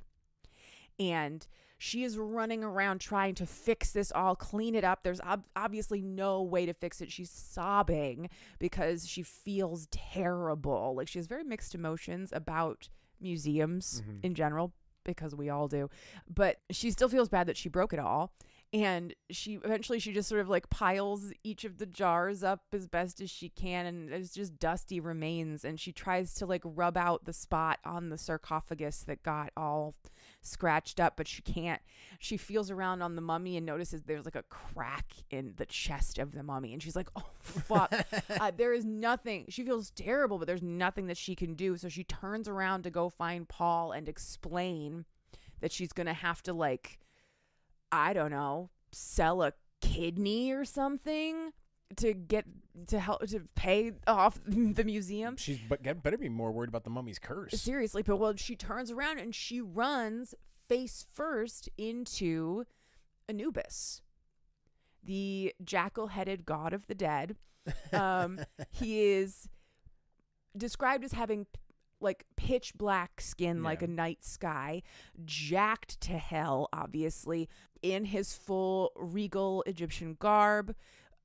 and she is running around trying to fix this all, clean it up. There's ob- obviously no way to fix it. She's sobbing because she feels terrible. Like she has very mixed emotions about museums Mhm. in general because we all do. But she still feels bad that she broke it all. And she eventually she just sort of like piles each of the jars up as best as she can and it's just dusty remains and she tries to like rub out the spot on the sarcophagus that got all scratched up, but she can't. She feels around on the mummy and notices there's like a crack in the chest of the mummy. And she's like, oh, fuck. [LAUGHS] uh, there is nothing. She feels terrible, but there's nothing that she can do. So she turns around to go find Paul and explain that she's going to have to, like, I don't know, sell a kidney or something to get to help to pay off [LAUGHS] the museum. She's but get- better be more worried about the mummy's curse. Seriously, but well, she turns around and she runs face first into Anubis, the jackal-headed god of the dead. Um, [LAUGHS] he is described as having like pitch black skin, like a night sky, jacked to hell, obviously, in his full regal Egyptian garb,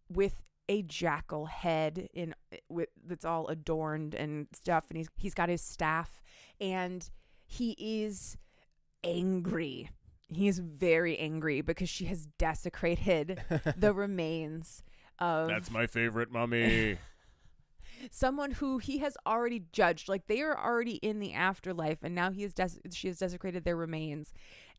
with a jackal head in with that's all adorned and stuff and he's he's got his staff and he is angry he is very angry because she has desecrated [LAUGHS] the remains of That's my favorite mummy. [LAUGHS] someone who he has already judged like they are already in the afterlife and now he has des- she has desecrated their remains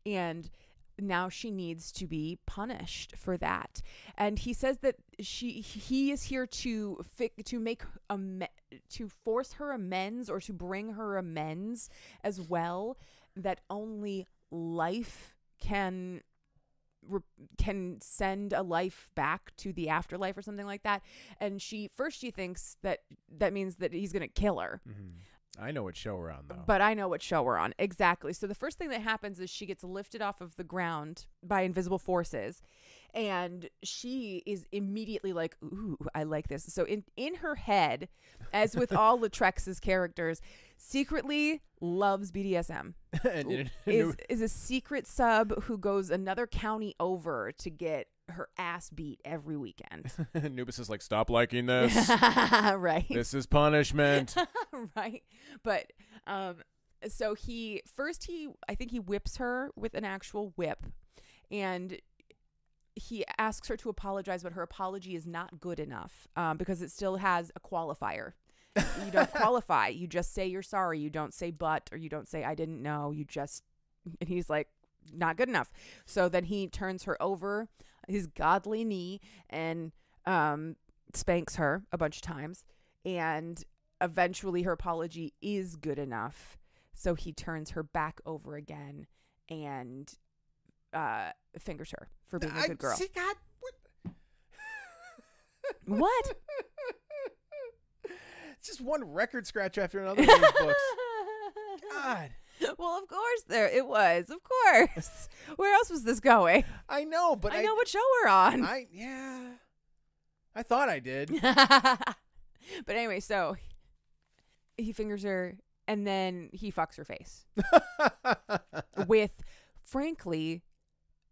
and now she needs to be punished for that. And he says that she he is here to fi- to make am- to force her amends or to bring her amends as well that only life can can send a life back to the afterlife or something like that. And she first she thinks that that means that he's going to kill her. Mhm. I know what show we're on though. but I know what show we're on. Exactly. So the first thing that happens is she gets lifted off of the ground by invisible forces and she is immediately like, "Ooh, I like this." So in in her head, as with [LAUGHS] all Latrexa's characters, secretly loves BDSM. [LAUGHS] and, and- Is [LAUGHS] is a secret sub who goes another county over to get her ass beat every weekend. [LAUGHS] Anubis is like, stop liking this. [LAUGHS] right. this is punishment. [LAUGHS] right but um so he first he i think he whips her with an actual whip and he asks her to apologize, but her apology is not good enough um, because it still has a qualifier. you don't qualify. You just say you're sorry. You don't say but or you don't say I didn't know. You just and he's like not good enough. So then he turns her over his godly knee and um spanks her a bunch of times and eventually her apology is good enough. So he turns her back over again and uh fingers her for being a good girl. See, God, what? What? it's [LAUGHS] just one record scratch after another in these books. [LAUGHS] God, [LAUGHS] Well, of course there it was. Of course. [LAUGHS] [LAUGHS] Where else was this going? I know, but I I, know what show we're on. I yeah, I thought I did. but anyway, so he fingers her and then he fucks her face with frankly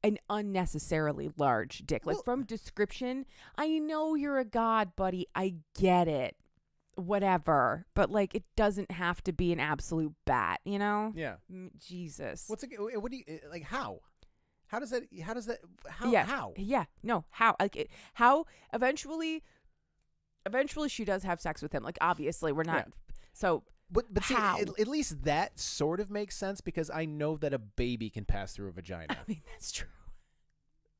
an unnecessarily large dick. Like Well- from description, I know you're a god, buddy. I get it. Whatever. But like it doesn't have to be an absolute bat, you know? yeah. Jesus. What's it? What do you like? How? How does that? How does that? How? yeah. How? Yeah. No. How? Like it, how? Eventually, eventually she does have sex with him. Like obviously we're not. So But but see, at, at least that sort of makes sense because I know that a baby can pass through a [LAUGHS] vagina. I mean that's true.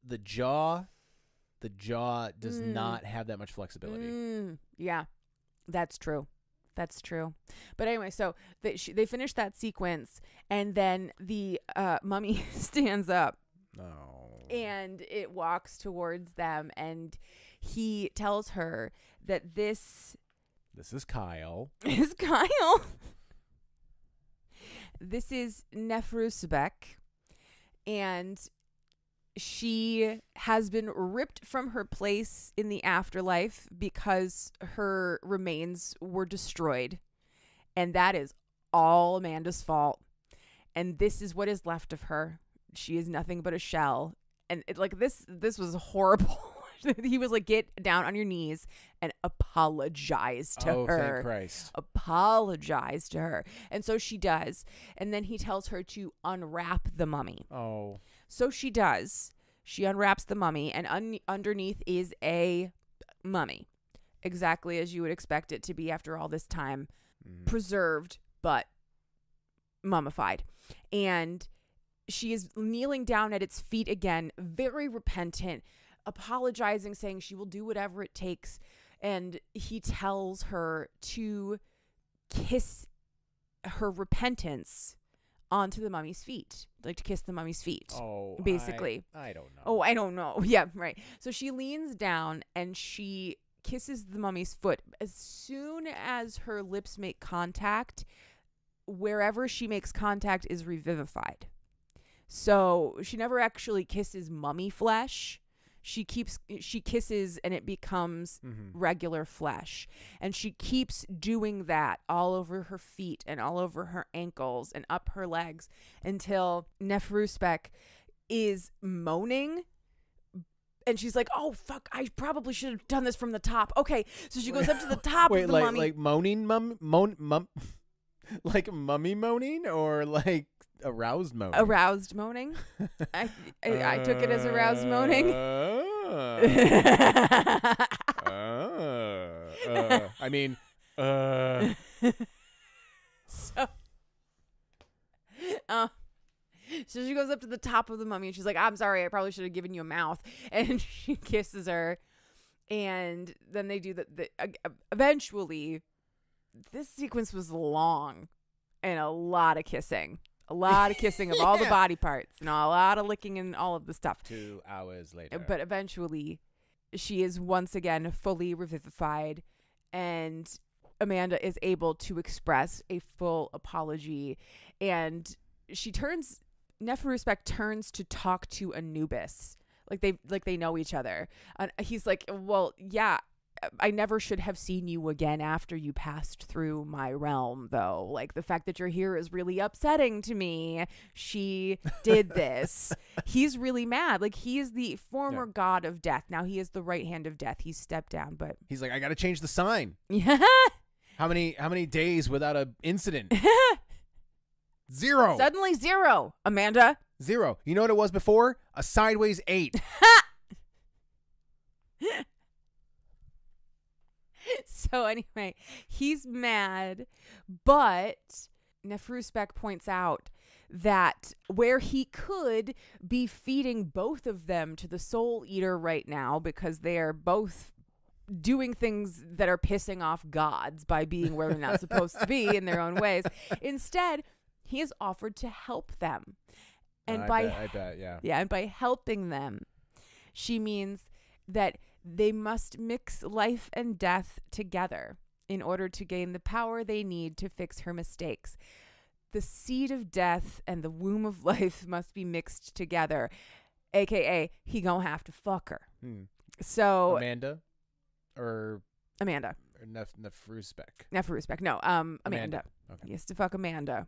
the jaw, the jaw does Mm. not have that much flexibility. Mm, yeah, that's true. That's true. But anyway, so they she, they finish that sequence, and then the uh, mummy [LAUGHS] stands up No. and it walks towards them, and he tells her that this This is Kyle. [LAUGHS] is Kyle. this is Nefrusbek, and she has been ripped from her place in the afterlife because her remains were destroyed. And that is all Amanda's fault. And this is what is left of her. She is nothing but a shell. And it, like this this was horrible. [LAUGHS] he was like get down on your knees and apologize to oh, her thank Christ. apologize to her. And so she does. And then he tells her to unwrap the mummy. Oh. So she does. She unwraps the mummy, and un- underneath is a mummy, exactly as you would expect it to be after all this time, Mhm. preserved but mummified. And she is kneeling down at its feet again, very repentant, apologizing, saying she will do whatever it takes. And he tells her to kiss her repentance onto the mummy's feet, like to kiss the mummy's feet. Oh. I- basically. I, don't know. Oh, I don't know. [LAUGHS] Yeah, right. So she leans down and she kisses the mummy's foot. As soon as her lips make contact, wherever she makes contact is revivified. So she never actually kisses mummy flesh. She keeps she kisses and it becomes Mhm. regular flesh. And she keeps doing that all over her feet and all over her ankles and up her legs until Nefruspek is moaning. And she's like, "Oh fuck! I probably should have done this from the top." Okay, so she goes up to the [LAUGHS] top Wait, of the like mummy. like moaning mum moan mum [LAUGHS] like mummy moaning or like aroused moaning? aroused moaning. I, I, I took it as aroused moaning. Uh, uh, uh, I mean, uh, [LAUGHS] so, uh, so she goes up to the top of the mummy and she's like, "I'm sorry, I probably should have given you a mouth." [LAUGHS] And she kisses her, and then they do the. the uh, eventually, this sequence was long, and a lot of kissing, a lot of kissing of all the [LAUGHS] body parts, and a lot of licking and all of the stuff. two hours later. But eventually, she is once again fully revivified, and Amanda is able to express a full apology. And she turns, Neferuspec turns to talk to Anubis. Like they like they know each other. And he's like, "Well, yeah, I never should have seen you again after you passed through my realm, though. Like the fact that you're here is really upsetting to me. She did this. [LAUGHS] He's really mad. Like he is the former Yeah. god of death. Now he is the right hand of death. He's stepped down, but He's like, I got to change the sign. yeah. [LAUGHS] How many how many days without a incident? [LAUGHS] Zero. Suddenly zero, Amanda. Zero. You know what it was before? A sideways eight. [LAUGHS] so anyway, he's mad, but Nefruspek points out that where he could be feeding both of them to the soul eater right now because they are both doing things that are pissing off gods by being where they're not supposed to be in their own ways. [LAUGHS] Instead, he has offered to help them. And I by bet, I bet, yeah. yeah, and by helping them, she means that they must mix life and death together in order to gain the power they need to fix her mistakes. The seed of death and the womb of [LAUGHS] life must be mixed together, aka he gonna have to fuck her. Hmm. So Amanda or, Amanda, or Nef. Neferuspek, no, um, Amanda. Okay. He has to fuck Amanda.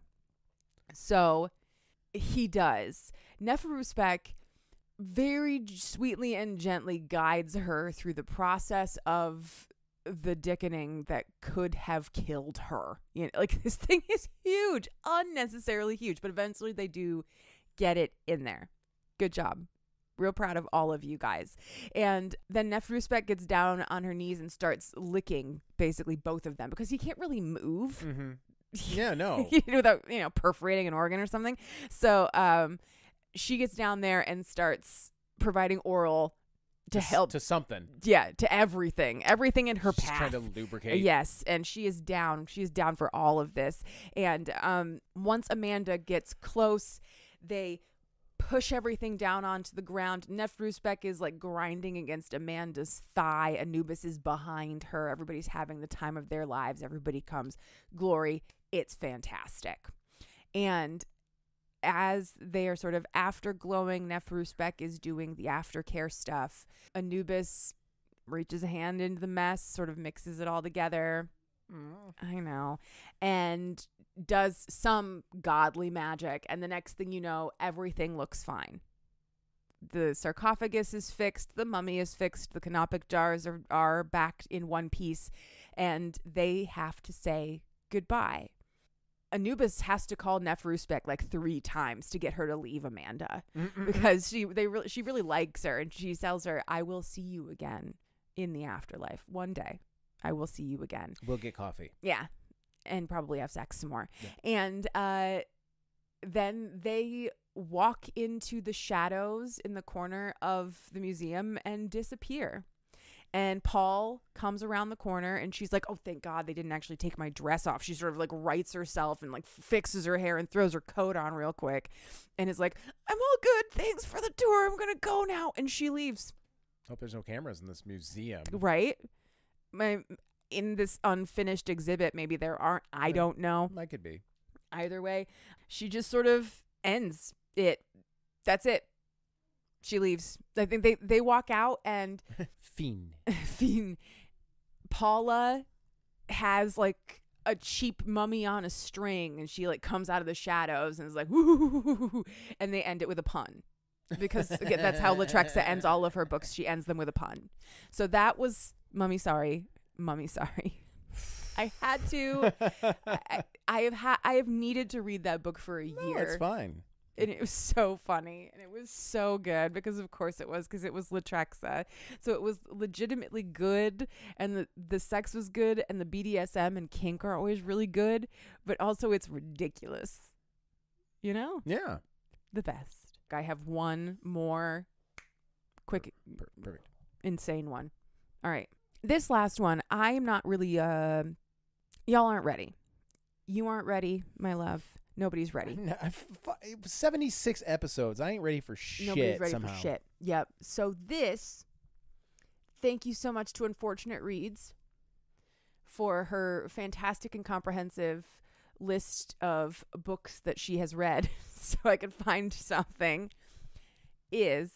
So he does. Neferuspek very sweetly and gently guides her through the process of the dickening that could have killed her. You know, like [LAUGHS] this thing is huge, unnecessarily huge, but eventually they do get it in there. Good job. Real proud of all of you guys. And then Neferuspek gets down on her knees and starts licking basically both of them because he can't really move Mm-hmm. [LAUGHS] Yeah, no. without you know perforating an organ or something. So um, she gets down there and starts providing oral to s- help. to something. yeah, to everything, everything in her She's path. trying to lubricate. Yes, and she is down. She is down for all of this. And um, once Amanda gets close, they push everything down onto the ground. Nefruspek is like grinding against Amanda's thigh. Anubis is behind her. Everybody's having the time of their lives. Everybody comes. Glory. It's fantastic. And as they are sort of afterglowing, Nefruspek is doing the aftercare stuff. Anubis reaches a hand into the mess, sort of mixes it all together. Mm. I know. And does some godly magic. And the next thing you know, everything looks fine. The sarcophagus is fixed, the mummy is fixed, the canopic jars are, are back in one piece, and they have to say goodbye. Anubis has to call Neferuspek like three times to get her to leave Amanda because she they really she really likes her and she tells her, "I will see you again in the afterlife one day. I will see you again." We'll get coffee. Yeah. And probably have sex some more. Yeah. And uh then they walk into the shadows in the corner of the museum and disappear. And Paul comes around the corner and she's like, "Oh, thank God they didn't actually take my dress off." She sort of like rights herself and like fixes her hair and throws her coat on real quick and is like, "I'm all good. Thanks for the tour. I'm going to go now." And she leaves. Hope there's no cameras in this museum. Right? My in this unfinished exhibit, maybe there aren't. I don't know. That could be. Either way, she just sort of ends it. That's it. She leaves. I think they they walk out and [LAUGHS] Fiend. Fiend [LAUGHS] Paula has like a cheap mummy on a string and she like comes out of the shadows and is like woo and they end it with a pun. Because again, that's how Latrexa ends all of her books. She ends them with a pun. So that was Mummy Sorry. Mummy Sorry. I had to [LAUGHS] I, I have had I have needed to read that book for a No, year it's fine. And it was so funny and it was so good because of course it was because it was Latrexa. So it was legitimately good and the the sex was good and the BDSM and kink are always really good, but also it's ridiculous. You know? Yeah. The best. I have one more quick Per- perfect. insane one. All right. This last one, I am not really uh y'all aren't ready. You aren't ready, my love. Nobody's ready. [LAUGHS] No, I f- f- it was 76 episodes. I ain't ready for shit Nobody's ready somehow. for shit. Yep. So this, thank you so much to Unfortunate Reads for her fantastic and comprehensive list of books that she has read, [LAUGHS] so I could find something. Is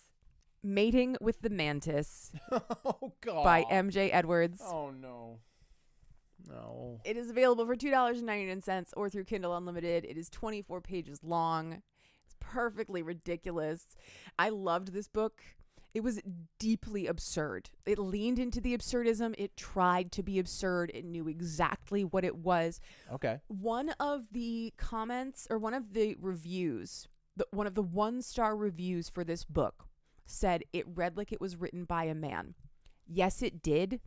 Mating with the Mantis [LAUGHS] oh god. by MJ Edwards. Oh no. No. It is available for $2.99 or through Kindle Unlimited. It is 24 pages long. It's perfectly ridiculous. I loved this book. It was deeply absurd. It leaned into the absurdism. It tried to be absurd. It knew exactly what it was. Okay. One of the comments or one of the reviews, the, one of the one star reviews for this book said it read like it was written by a man. Yes, it did,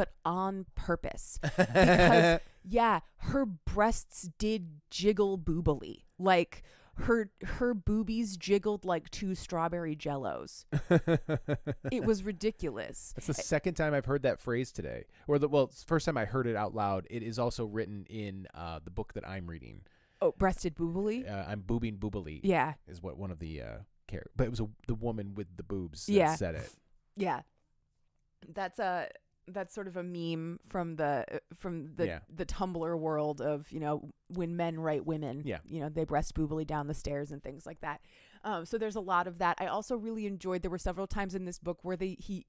but on purpose. Because [LAUGHS] yeah, her breasts did jiggle boobily. Like her her boobies jiggled like two strawberry jellos. [LAUGHS] It was ridiculous. That's the second time I've heard that phrase today. Or the well, it's the first time I heard it out loud. It is also written in uh, the book that I'm reading. Oh, breasted boobily? Uh, I'm boobing boobily Yeah. is what one of the uh char- but it was a, the woman with the boobs that Yeah. said it. Yeah. That's a that's sort of a meme from the uh, from the Yeah. the Tumblr world of, you know, when men write women. Yeah. You know, they breast boobily down the stairs and things like that. Um so there's a lot of that. I also really enjoyed there were several times in this book where they he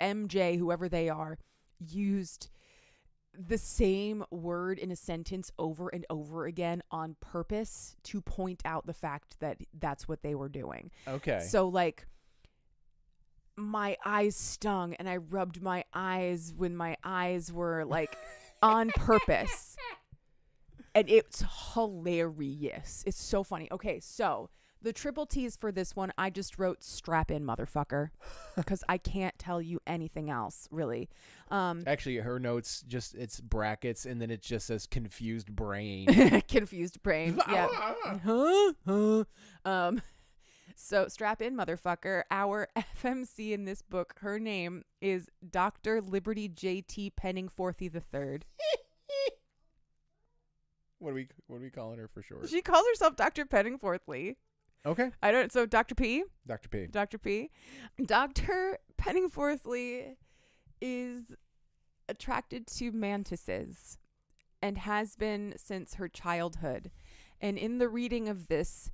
MJ, whoever they are, used the same word in a sentence over and over again on purpose to point out the fact that that's what they were doing. Okay. So like my eyes stung and I rubbed my eyes when my eyes were like on purpose. [LAUGHS] And it's hilarious. It's so funny. Okay, so the triple T's for this one, I just wrote strap in motherfucker [LAUGHS] because I can't tell you anything else really. Um Actually, her notes just it's brackets and then it just says confused brain. [LAUGHS] confused brain. Yeah. huh? Huh? Um, so strap in, motherfucker. Our [LAUGHS] FMC in this book, her name is Dr. Liberty J.T. Penningforthy the Third. [LAUGHS] what are we what are we calling her for short? She calls herself Dr. Penningforthly. Okay. I don't. So Dr. P. Dr. P. Dr. P. Dr. Penningforthly is attracted to mantises and has been since her childhood. And in the reading of this,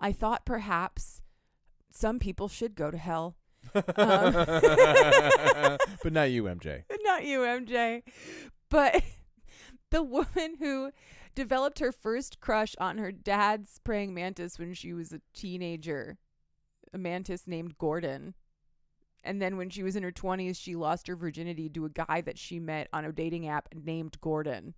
I thought perhaps some people should go to hell. Um, [LAUGHS] but not you, MJ. [LAUGHS] Not you, MJ. But [LAUGHS] the woman who developed her first crush on her dad's praying mantis when she was a teenager, a mantis named Gordon. And then when she was in her 20s, she lost her virginity to a guy that she met on a dating app named Gordon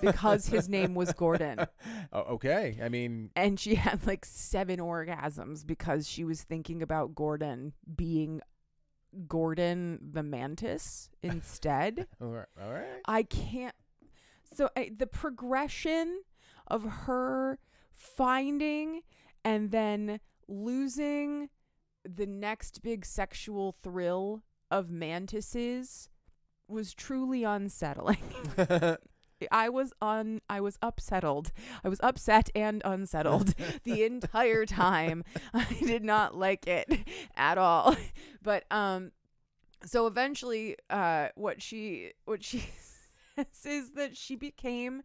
because his [LAUGHS] name was Gordon. Oh, okay. I mean, And she had like seven orgasms because she was thinking about Gordon being Gordon the mantis [LAUGHS] instead. all right. All right. I can't. So I, the progression of her finding and then losing the next big sexual thrill of mantises was truly unsettling. [LAUGHS] I was on I was upsettled. I was upset and unsettled [LAUGHS] the entire time. I did not like it at all. [LAUGHS] But um so eventually uh what she what she [LAUGHS] says is that she became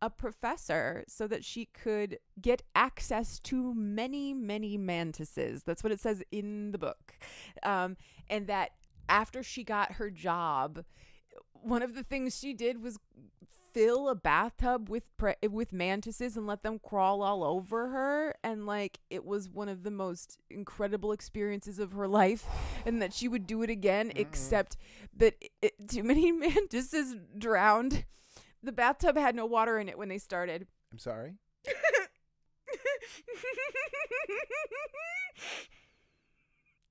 a professor so that she could get access to many many mantises. That's what it says in the book. Um and that after she got her job one of the things she did was fill a bathtub with pre- with mantises and let them crawl all over her and like it was one of the most incredible experiences of her life and that she would do it again mm. except that it, too many [LAUGHS] mantises drowned the bathtub had no water in it when they started I'm sorry. [LAUGHS]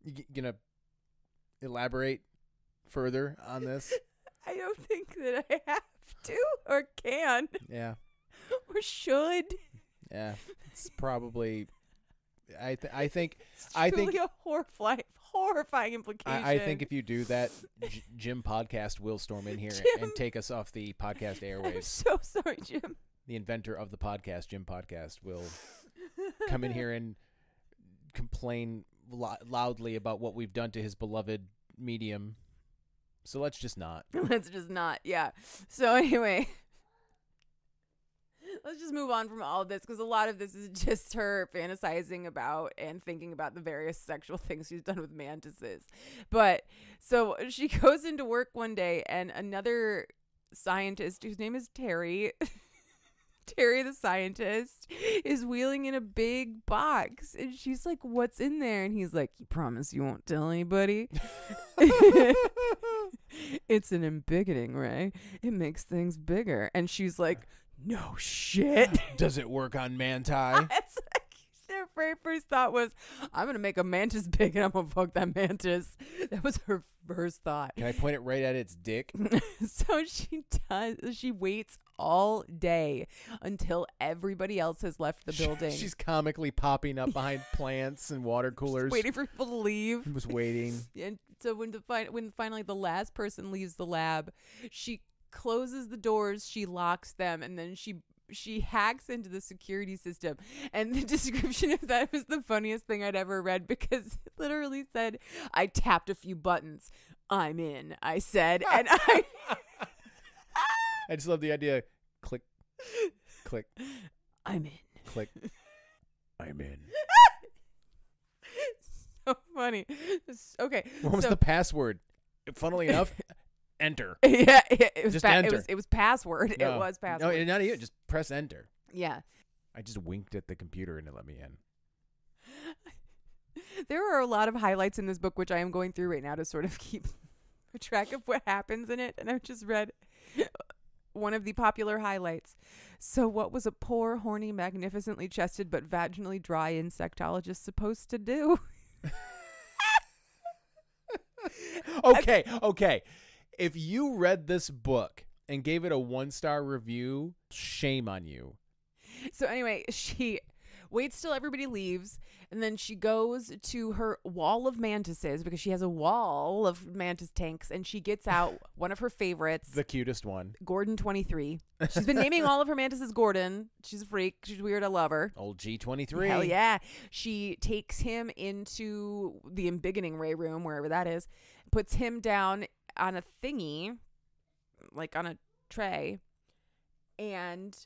You g- gonna elaborate further on this? [LAUGHS] i don't think that i have to or can yeah. [LAUGHS] or should Yeah. It's probably. I th- I think [LAUGHS] it's I think- a horrifying horrifying implication I, I think if you do that, J- [LAUGHS] Jim Podcast will storm in here Jim. and take us off the podcast i'm airwaves. so sorry jim The inventor of the podcast, Jim Podcast, will come in here and complain lo- loudly about what we've done to his beloved medium. So let's just not. [LAUGHS] Let's just not. Yeah. So anyway, [LAUGHS] let's just move on from all of this because a lot of this is [LAUGHS] just her fantasizing about and thinking about the various sexual things she's done with mantises. But so she goes into work one day and another scientist whose name is Terry. Terry the scientist is wheeling in a big box and she's like what's in there and he's like you promise you won't tell anybody [LAUGHS] it's an embiggening ray. It makes things bigger. And she's like, no shit. Does it work on Manti? [LAUGHS] their very first thought was, I'm going to make a mantis [LAUGHS] big and I'm going to fuck that mantis. That was her first thought. Can I point it right at its dick? [LAUGHS] so she does. She waits all day until everybody else has left the building. She's comically popping up behind [LAUGHS] plants and water coolers. waiting for people to leave. was waiting. And so when the fi- when finally the last person leaves the lab, she closes the doors, she locks them, and then she she hacks into the security system. And the [LAUGHS] description of that was the funniest thing I'd ever read because [LAUGHS] it literally said, "I tapped a few buttons. I'm in." I said, [LAUGHS] and I I just love the idea. Click, click, I'm in. click. I'm in. So funny. Okay. What was so- the password? Funnily enough, enter. [LAUGHS] yeah, it, it was Just pa- it enter. was it was password. [LAUGHS] No. It was password. No, not even. Just press enter. yeah. I just winked at the computer and it let me in. [LAUGHS] There are a lot of highlights in this book, which I am going through right now to sort of keep track of what happens in it. And I've just read one of the popular highlights. So, what was a poor, horny, magnificently chested, but vaginally dry insectologist supposed to do? Okay, okay. If you read this book and gave it a one star review, shame on you. So, anyway, [LAUGHS] she waits till everybody leaves. And then she goes to her wall of mantises because she has a wall of mantis tanks. And she gets out [LAUGHS] one of her favorites. The cutest one. Gordon 23. [LAUGHS] She's been naming all of her mantises Gordon. She's a freak. She's weird. I love her. Old G23. Hell yeah. She takes him into the embiggening ray room, wherever that is, puts him down on a thingy, like on a tray, and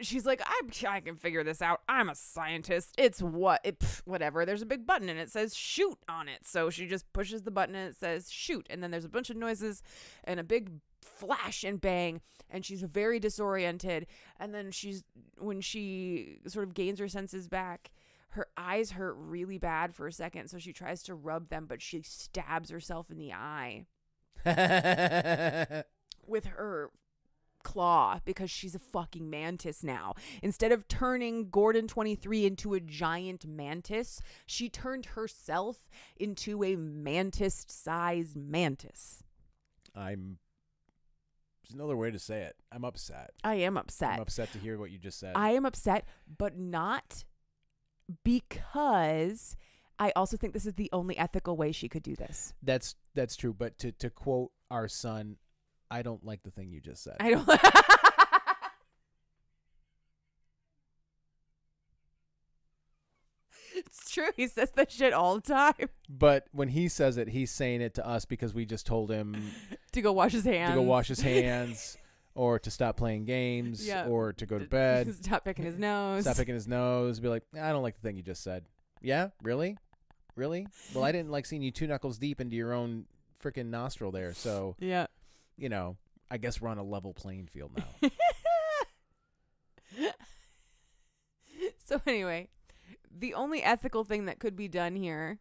she's like, I'm, I can figure this out. I'm a scientist. It's what, it, whatever. There's a big button and it says shoot on it. So she just pushes the button and it says shoot. And then there's a bunch of noises and a big flash and bang. And she's very disoriented. And then she's, when she sort of gains her senses back, her eyes hurt really bad for a second. So she tries to rub them, but she stabs herself in the eye [LAUGHS] with her claw because she's a fucking mantis now. Instead of turning Gordon 23 into a giant mantis, she turned herself into a mantis sized mantis. I'm. There's another way to say it. I'm upset. I am upset. I'm upset to hear what you just said. I am upset, but not because I also think this is the only ethical way she could do this. that's that's true. But to to quote our son, I don't like the thing you just said. I don't. [LAUGHS] it's true. He says that shit all the time but when he says it, he's saying it to us because we just told him [LAUGHS] to go wash his hands. to go wash his hands, or to stop playing games, Yeah. or to go to [LAUGHS] bed, Stop picking his nose. stop picking his nose, be like, I don't like the thing you just said. Yeah, really, really? Well, I didn't like seeing you two knuckles deep into your own freaking nostril there. So Yeah. you know, I guess we're on a level playing field now. [LAUGHS] so anyway, the only ethical thing that could be done here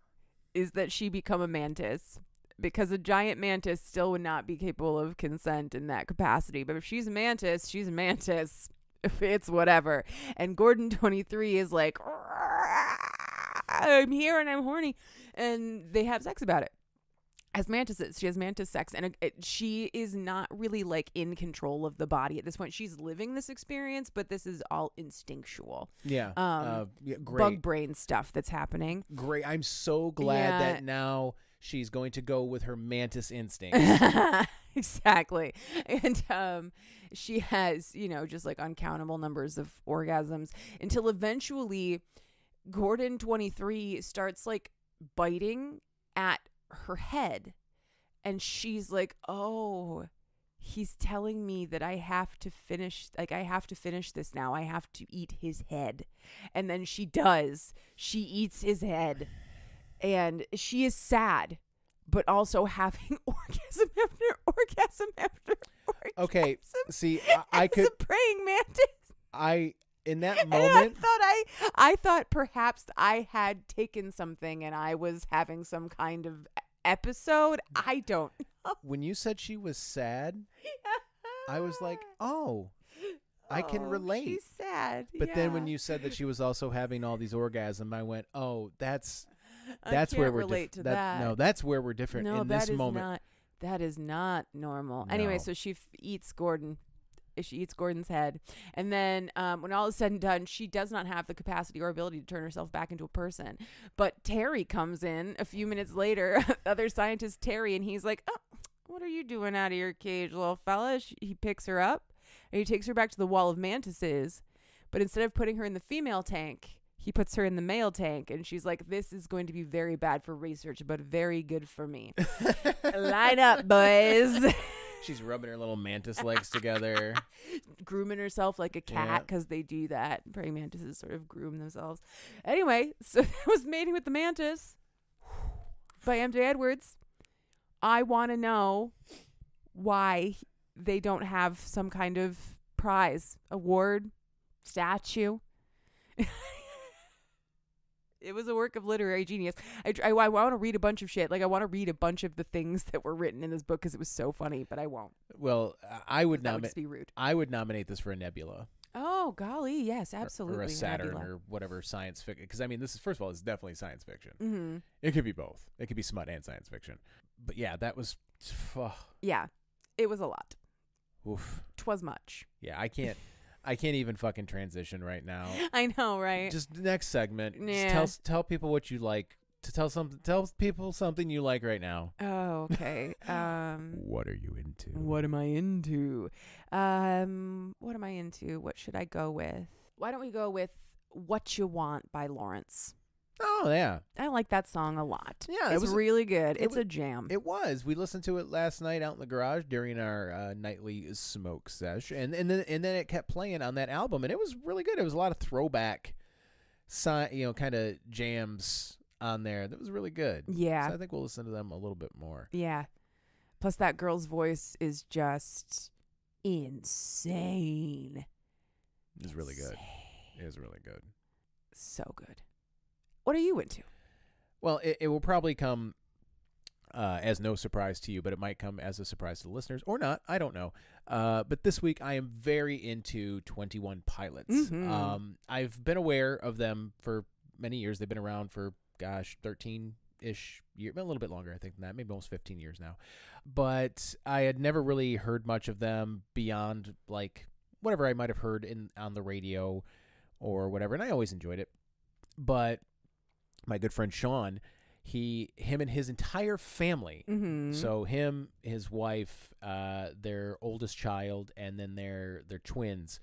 is that she become a mantis because a giant mantis still would not be capable of consent in that capacity. But if she's a mantis, she's a mantis. If [LAUGHS] it's whatever. And Gordon 23 is like, I'm here and I'm horny. And they have sex about it. As mantises, she has mantis sex, and it, it- she is not really like in control of the body at this point. She's living this experience, but this is all instinctual Yeah. Um, uh, yeah, bug brain stuff that's happening. Great. I'm so glad Yeah. that now she's going to go with her mantis [LAUGHS] instinct. exactly. And um she has, you know, just like uncountable numbers of orgasms until eventually Gordon 23 starts like biting at her head and she's like, "Oh, he's telling me that I have to finish like I have to finish this now. I have to eat his head." And then she does. She eats his head. And she is sad but also having [LAUGHS] orgasm after orgasm after orgasm. Okay, see, I, I could, praying mantis. I in that [LAUGHS] And I moment, thought I, I thought perhaps I had taken something and I was having some kind of episode. I don't. [LAUGHS] when you said she was sad, I was like, [LAUGHS] oh. I can Oh, relate. She's sad. But then when you said that she was also having all these orgasms, I went, oh, that's That's where we're relate diff- to that. No, that's where we're different no, in that this is moment. not. That is not normal. Anyway, so she f- eats Gordon. She eats Gordon's head, and then um, when all is said and done, she does not have the capacity or ability to turn herself back into a person. But Terry comes in a few minutes later, [LAUGHS] other scientist Terry, and he's like, "Oh, what are you doing out of your cage, little fella?" She, he picks her up, and he takes her back to the wall of mantises. But instead of putting her in the female tank, he puts her in the male tank, and she's like, "This is going to be very bad for research, but very good for me." [LAUGHS] Line up, boys. [LAUGHS] She's rubbing her little mantis legs together. [LAUGHS] Grooming herself like a cat because they do that. Praying mantises sort of groom themselves. Anyway, [LAUGHS] so that was Mating with the Mantis by MJ Edwards. I want to know why they don't have some kind of prize, award, statue. [LAUGHS] it was a work of literary genius. I, I, I want to read a bunch of shit. Like, I want to read a bunch of the things that were written in this book because it was so funny, but I won't. Well, I would 'cause that would nominate. be rude. I would nominate this for a nebula. Oh, golly. Yes, or- absolutely. Or, a Saturn Nebula. or whatever science fiction. Because I mean, this is first of all, it's definitely science fiction. Mm-hmm. It could be both. It could be smut and science fiction. But yeah, that was. Oh, [SIGHS] Yeah, it was a lot. oof. Twas much. Yeah, I can't. I can't even fucking transition right now. [LAUGHS] I know, right? Just next segment. Just Yeah. tell tell people what you like. To tell some tell people something you like right now. oh, okay. [LAUGHS] um, What are you into? what am I into? Um, what am I into? What should I go with? Why don't we go with "What You Want" by Lawrence? Oh yeah, I like that song a lot. Yeah, it it's was- really good. it It's wa- a jam. it was. We listened to it last night out in the garage during our uh, nightly smoke sesh, and and then and then it kept playing on that album, and it was really good. It was a lot of throwback, si- you know, kind of jams on there. That was really good. yeah, So I think we'll listen to them a little bit more. yeah. Plus, that girl's voice is just insane. It was really good. It was really good. So good. What are you into? Well, it, it will probably come uh, as no surprise to you, but it might come as a surprise to the listeners or not. I don't know. Uh, but this week, I am very into 21 Pilots. Mhm. Um, I've been aware of them for many years. They've been around for, gosh, 13 ish years, a little bit longer, I think, than that, maybe almost 15 years now. But I had never really heard much of them beyond like whatever I might have heard in on the radio or whatever, and I always enjoyed it. But my good friend Sean, he, him, and his entire family. Mm-hmm. So him, his wife, uh, their oldest child, and then their their twins.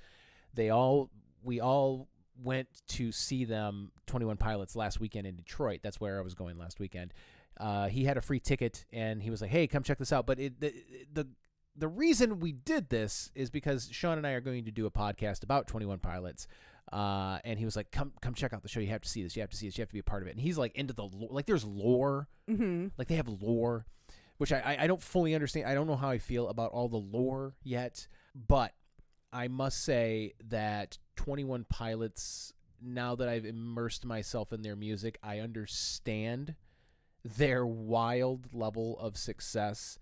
They all we all went to see them. Twenty One Pilots last weekend in Detroit. That's where I was going last weekend. Uh, he had a free ticket, and he was like, "Hey, come check this out." But it, the the the reason we did this is because Sean and I are going to do a podcast about Twenty One Pilots. Uh, and he was like, "Come, come check out the show. You have to see this. You have to see this. You have to be a part of it." And he's like into the like. There's lore mm-hmm. like they have lore which I, I i don't fully understand i don't know how i feel about all the lore yet but i must say that 21 pilots now that i've immersed myself in their music i understand their wild level of success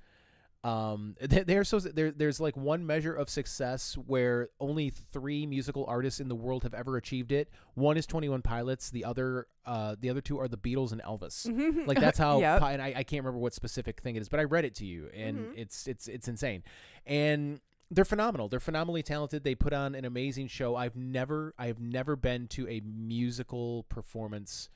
um [LAUGHS] they- they're so there there's like one measure of success where only three musical artists in the world have ever achieved it. One is 21 pilots. The other uh the other two are the beatles and elvis. Mm-hmm. like that's [LAUGHS] how Yep. and I, I can't remember what specific thing it is but i read it to you and Mhm. it's it's it's insane. And they're phenomenal. They're phenomenally talented. They put on an amazing show. I've never i've never been to a musical performance.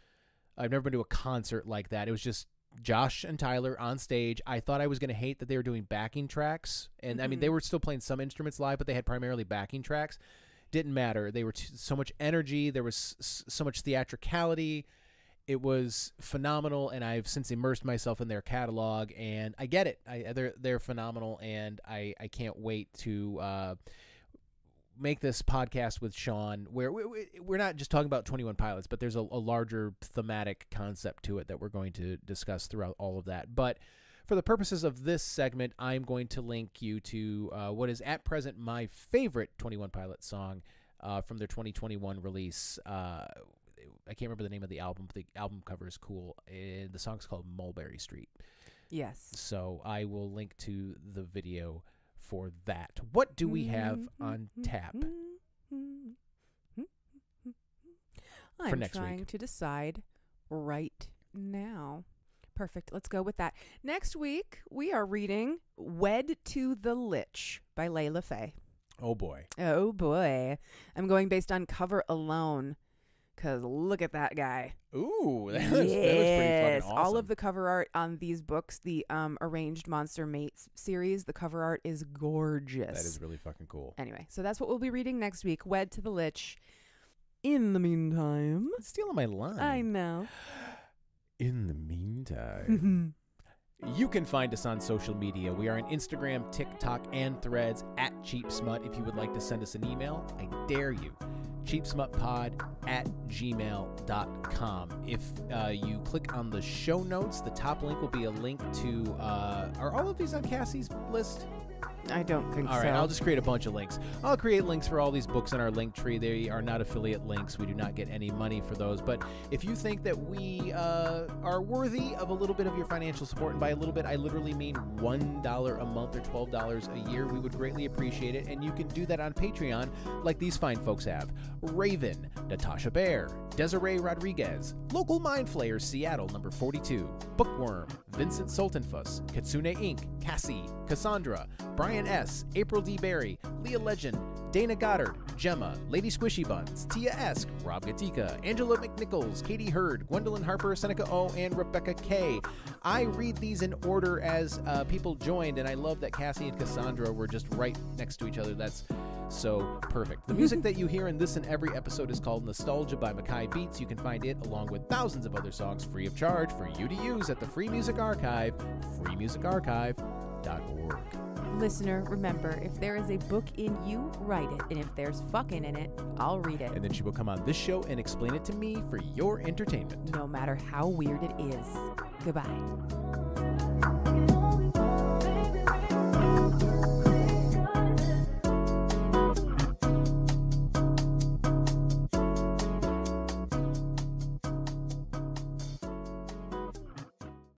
I've never been to a concert like that. It was just josh and tyler on stage i thought i was going to hate that they were doing backing tracks and i mean they Mhm. were still playing some instruments live but they had primarily backing tracks. Didn't matter. They were t- so much energy there was s- so much theatricality. It was phenomenal and i've since immersed myself in their catalog and i get it. I, they're they're phenomenal and i i can't wait to uh make this podcast with sean where we, we're not just talking about 21 pilots but there's a, a larger thematic concept to it that we're going to discuss throughout all of that but for the purposes of this segment i'm going to link you to uh, what is at present my favorite 21 pilot song uh, from their 2021 release uh, I can't remember the name of the album, but the album cover is cool. And the song's called Mulberry Street. Yes. So I will link to the video for that. What do we have mm-hmm, on mm-hmm, tap? Mm-hmm, I'm next week? trying to decide right now. Perfect. Let's go with that. Next week, we are reading Wed to the Lich by Layla Fae. Oh boy. Oh boy. I'm going based on cover alone. Cause look at that guy. Ooh, [LAUGHS] that looks, that looks pretty fucking awesome. all of the cover art on these books, the um, arranged monster mates series, the cover art is gorgeous. that is really fucking cool. Anyway, so that's what we'll be reading next week. Wed to the Lich. In the meantime, Stealing my line. I know. In the meantime, [LAUGHS] you can find us on social media. We are on Instagram, TikTok, and Threads at Cheap Smut. If you would like to send us an email, I dare you. cheapsmutpod at gmail.com. If uh, you click on the show notes, the top link will be a link to. Uh, are all of these on Cassie's list? I don't think All so. right, I'll just create a bunch of links. I'll create links for all these books in our Linktree. They are not affiliate links. We do not get any money for those. But if you think that we uh, are worthy of a little bit of your financial support, and by a little bit, I literally mean $1 a month or $12 a year, we would greatly appreciate it. And you can do that on Patreon, like these fine folks have Raven, Natasha Bear, Desiree Rodriguez, Local Mind Flayers Seattle, number 42, Bookworm, Vincent Sultanfuss, Katsune Inc., Cassie, Cassandra, Brian S., April D. Berry, Leah Legend, Dana Goddard, Gemma, Lady Squishy Buns, Tia Esk, Rob Gatika, Angela McNichols, Katie Hurd, Gwendolyn Harper, Seneca O, and Rebecca K. I read these in order as uh, people joined, and I love that Cassie and Cassandra were just right next to each other. That's so perfect. The music [LAUGHS] that you hear in this and every episode is called Nostalgia by Makaih Beats. You can find it along with thousands of other songs free of charge for you to use at the Free Music Archive, freemusicarchive.org. Listener, remember, if there is a book in you, write it. And if there's fucking in it, I'll read it. And then she will come on this show and explain it to me for your entertainment. No matter how weird it is. Goodbye.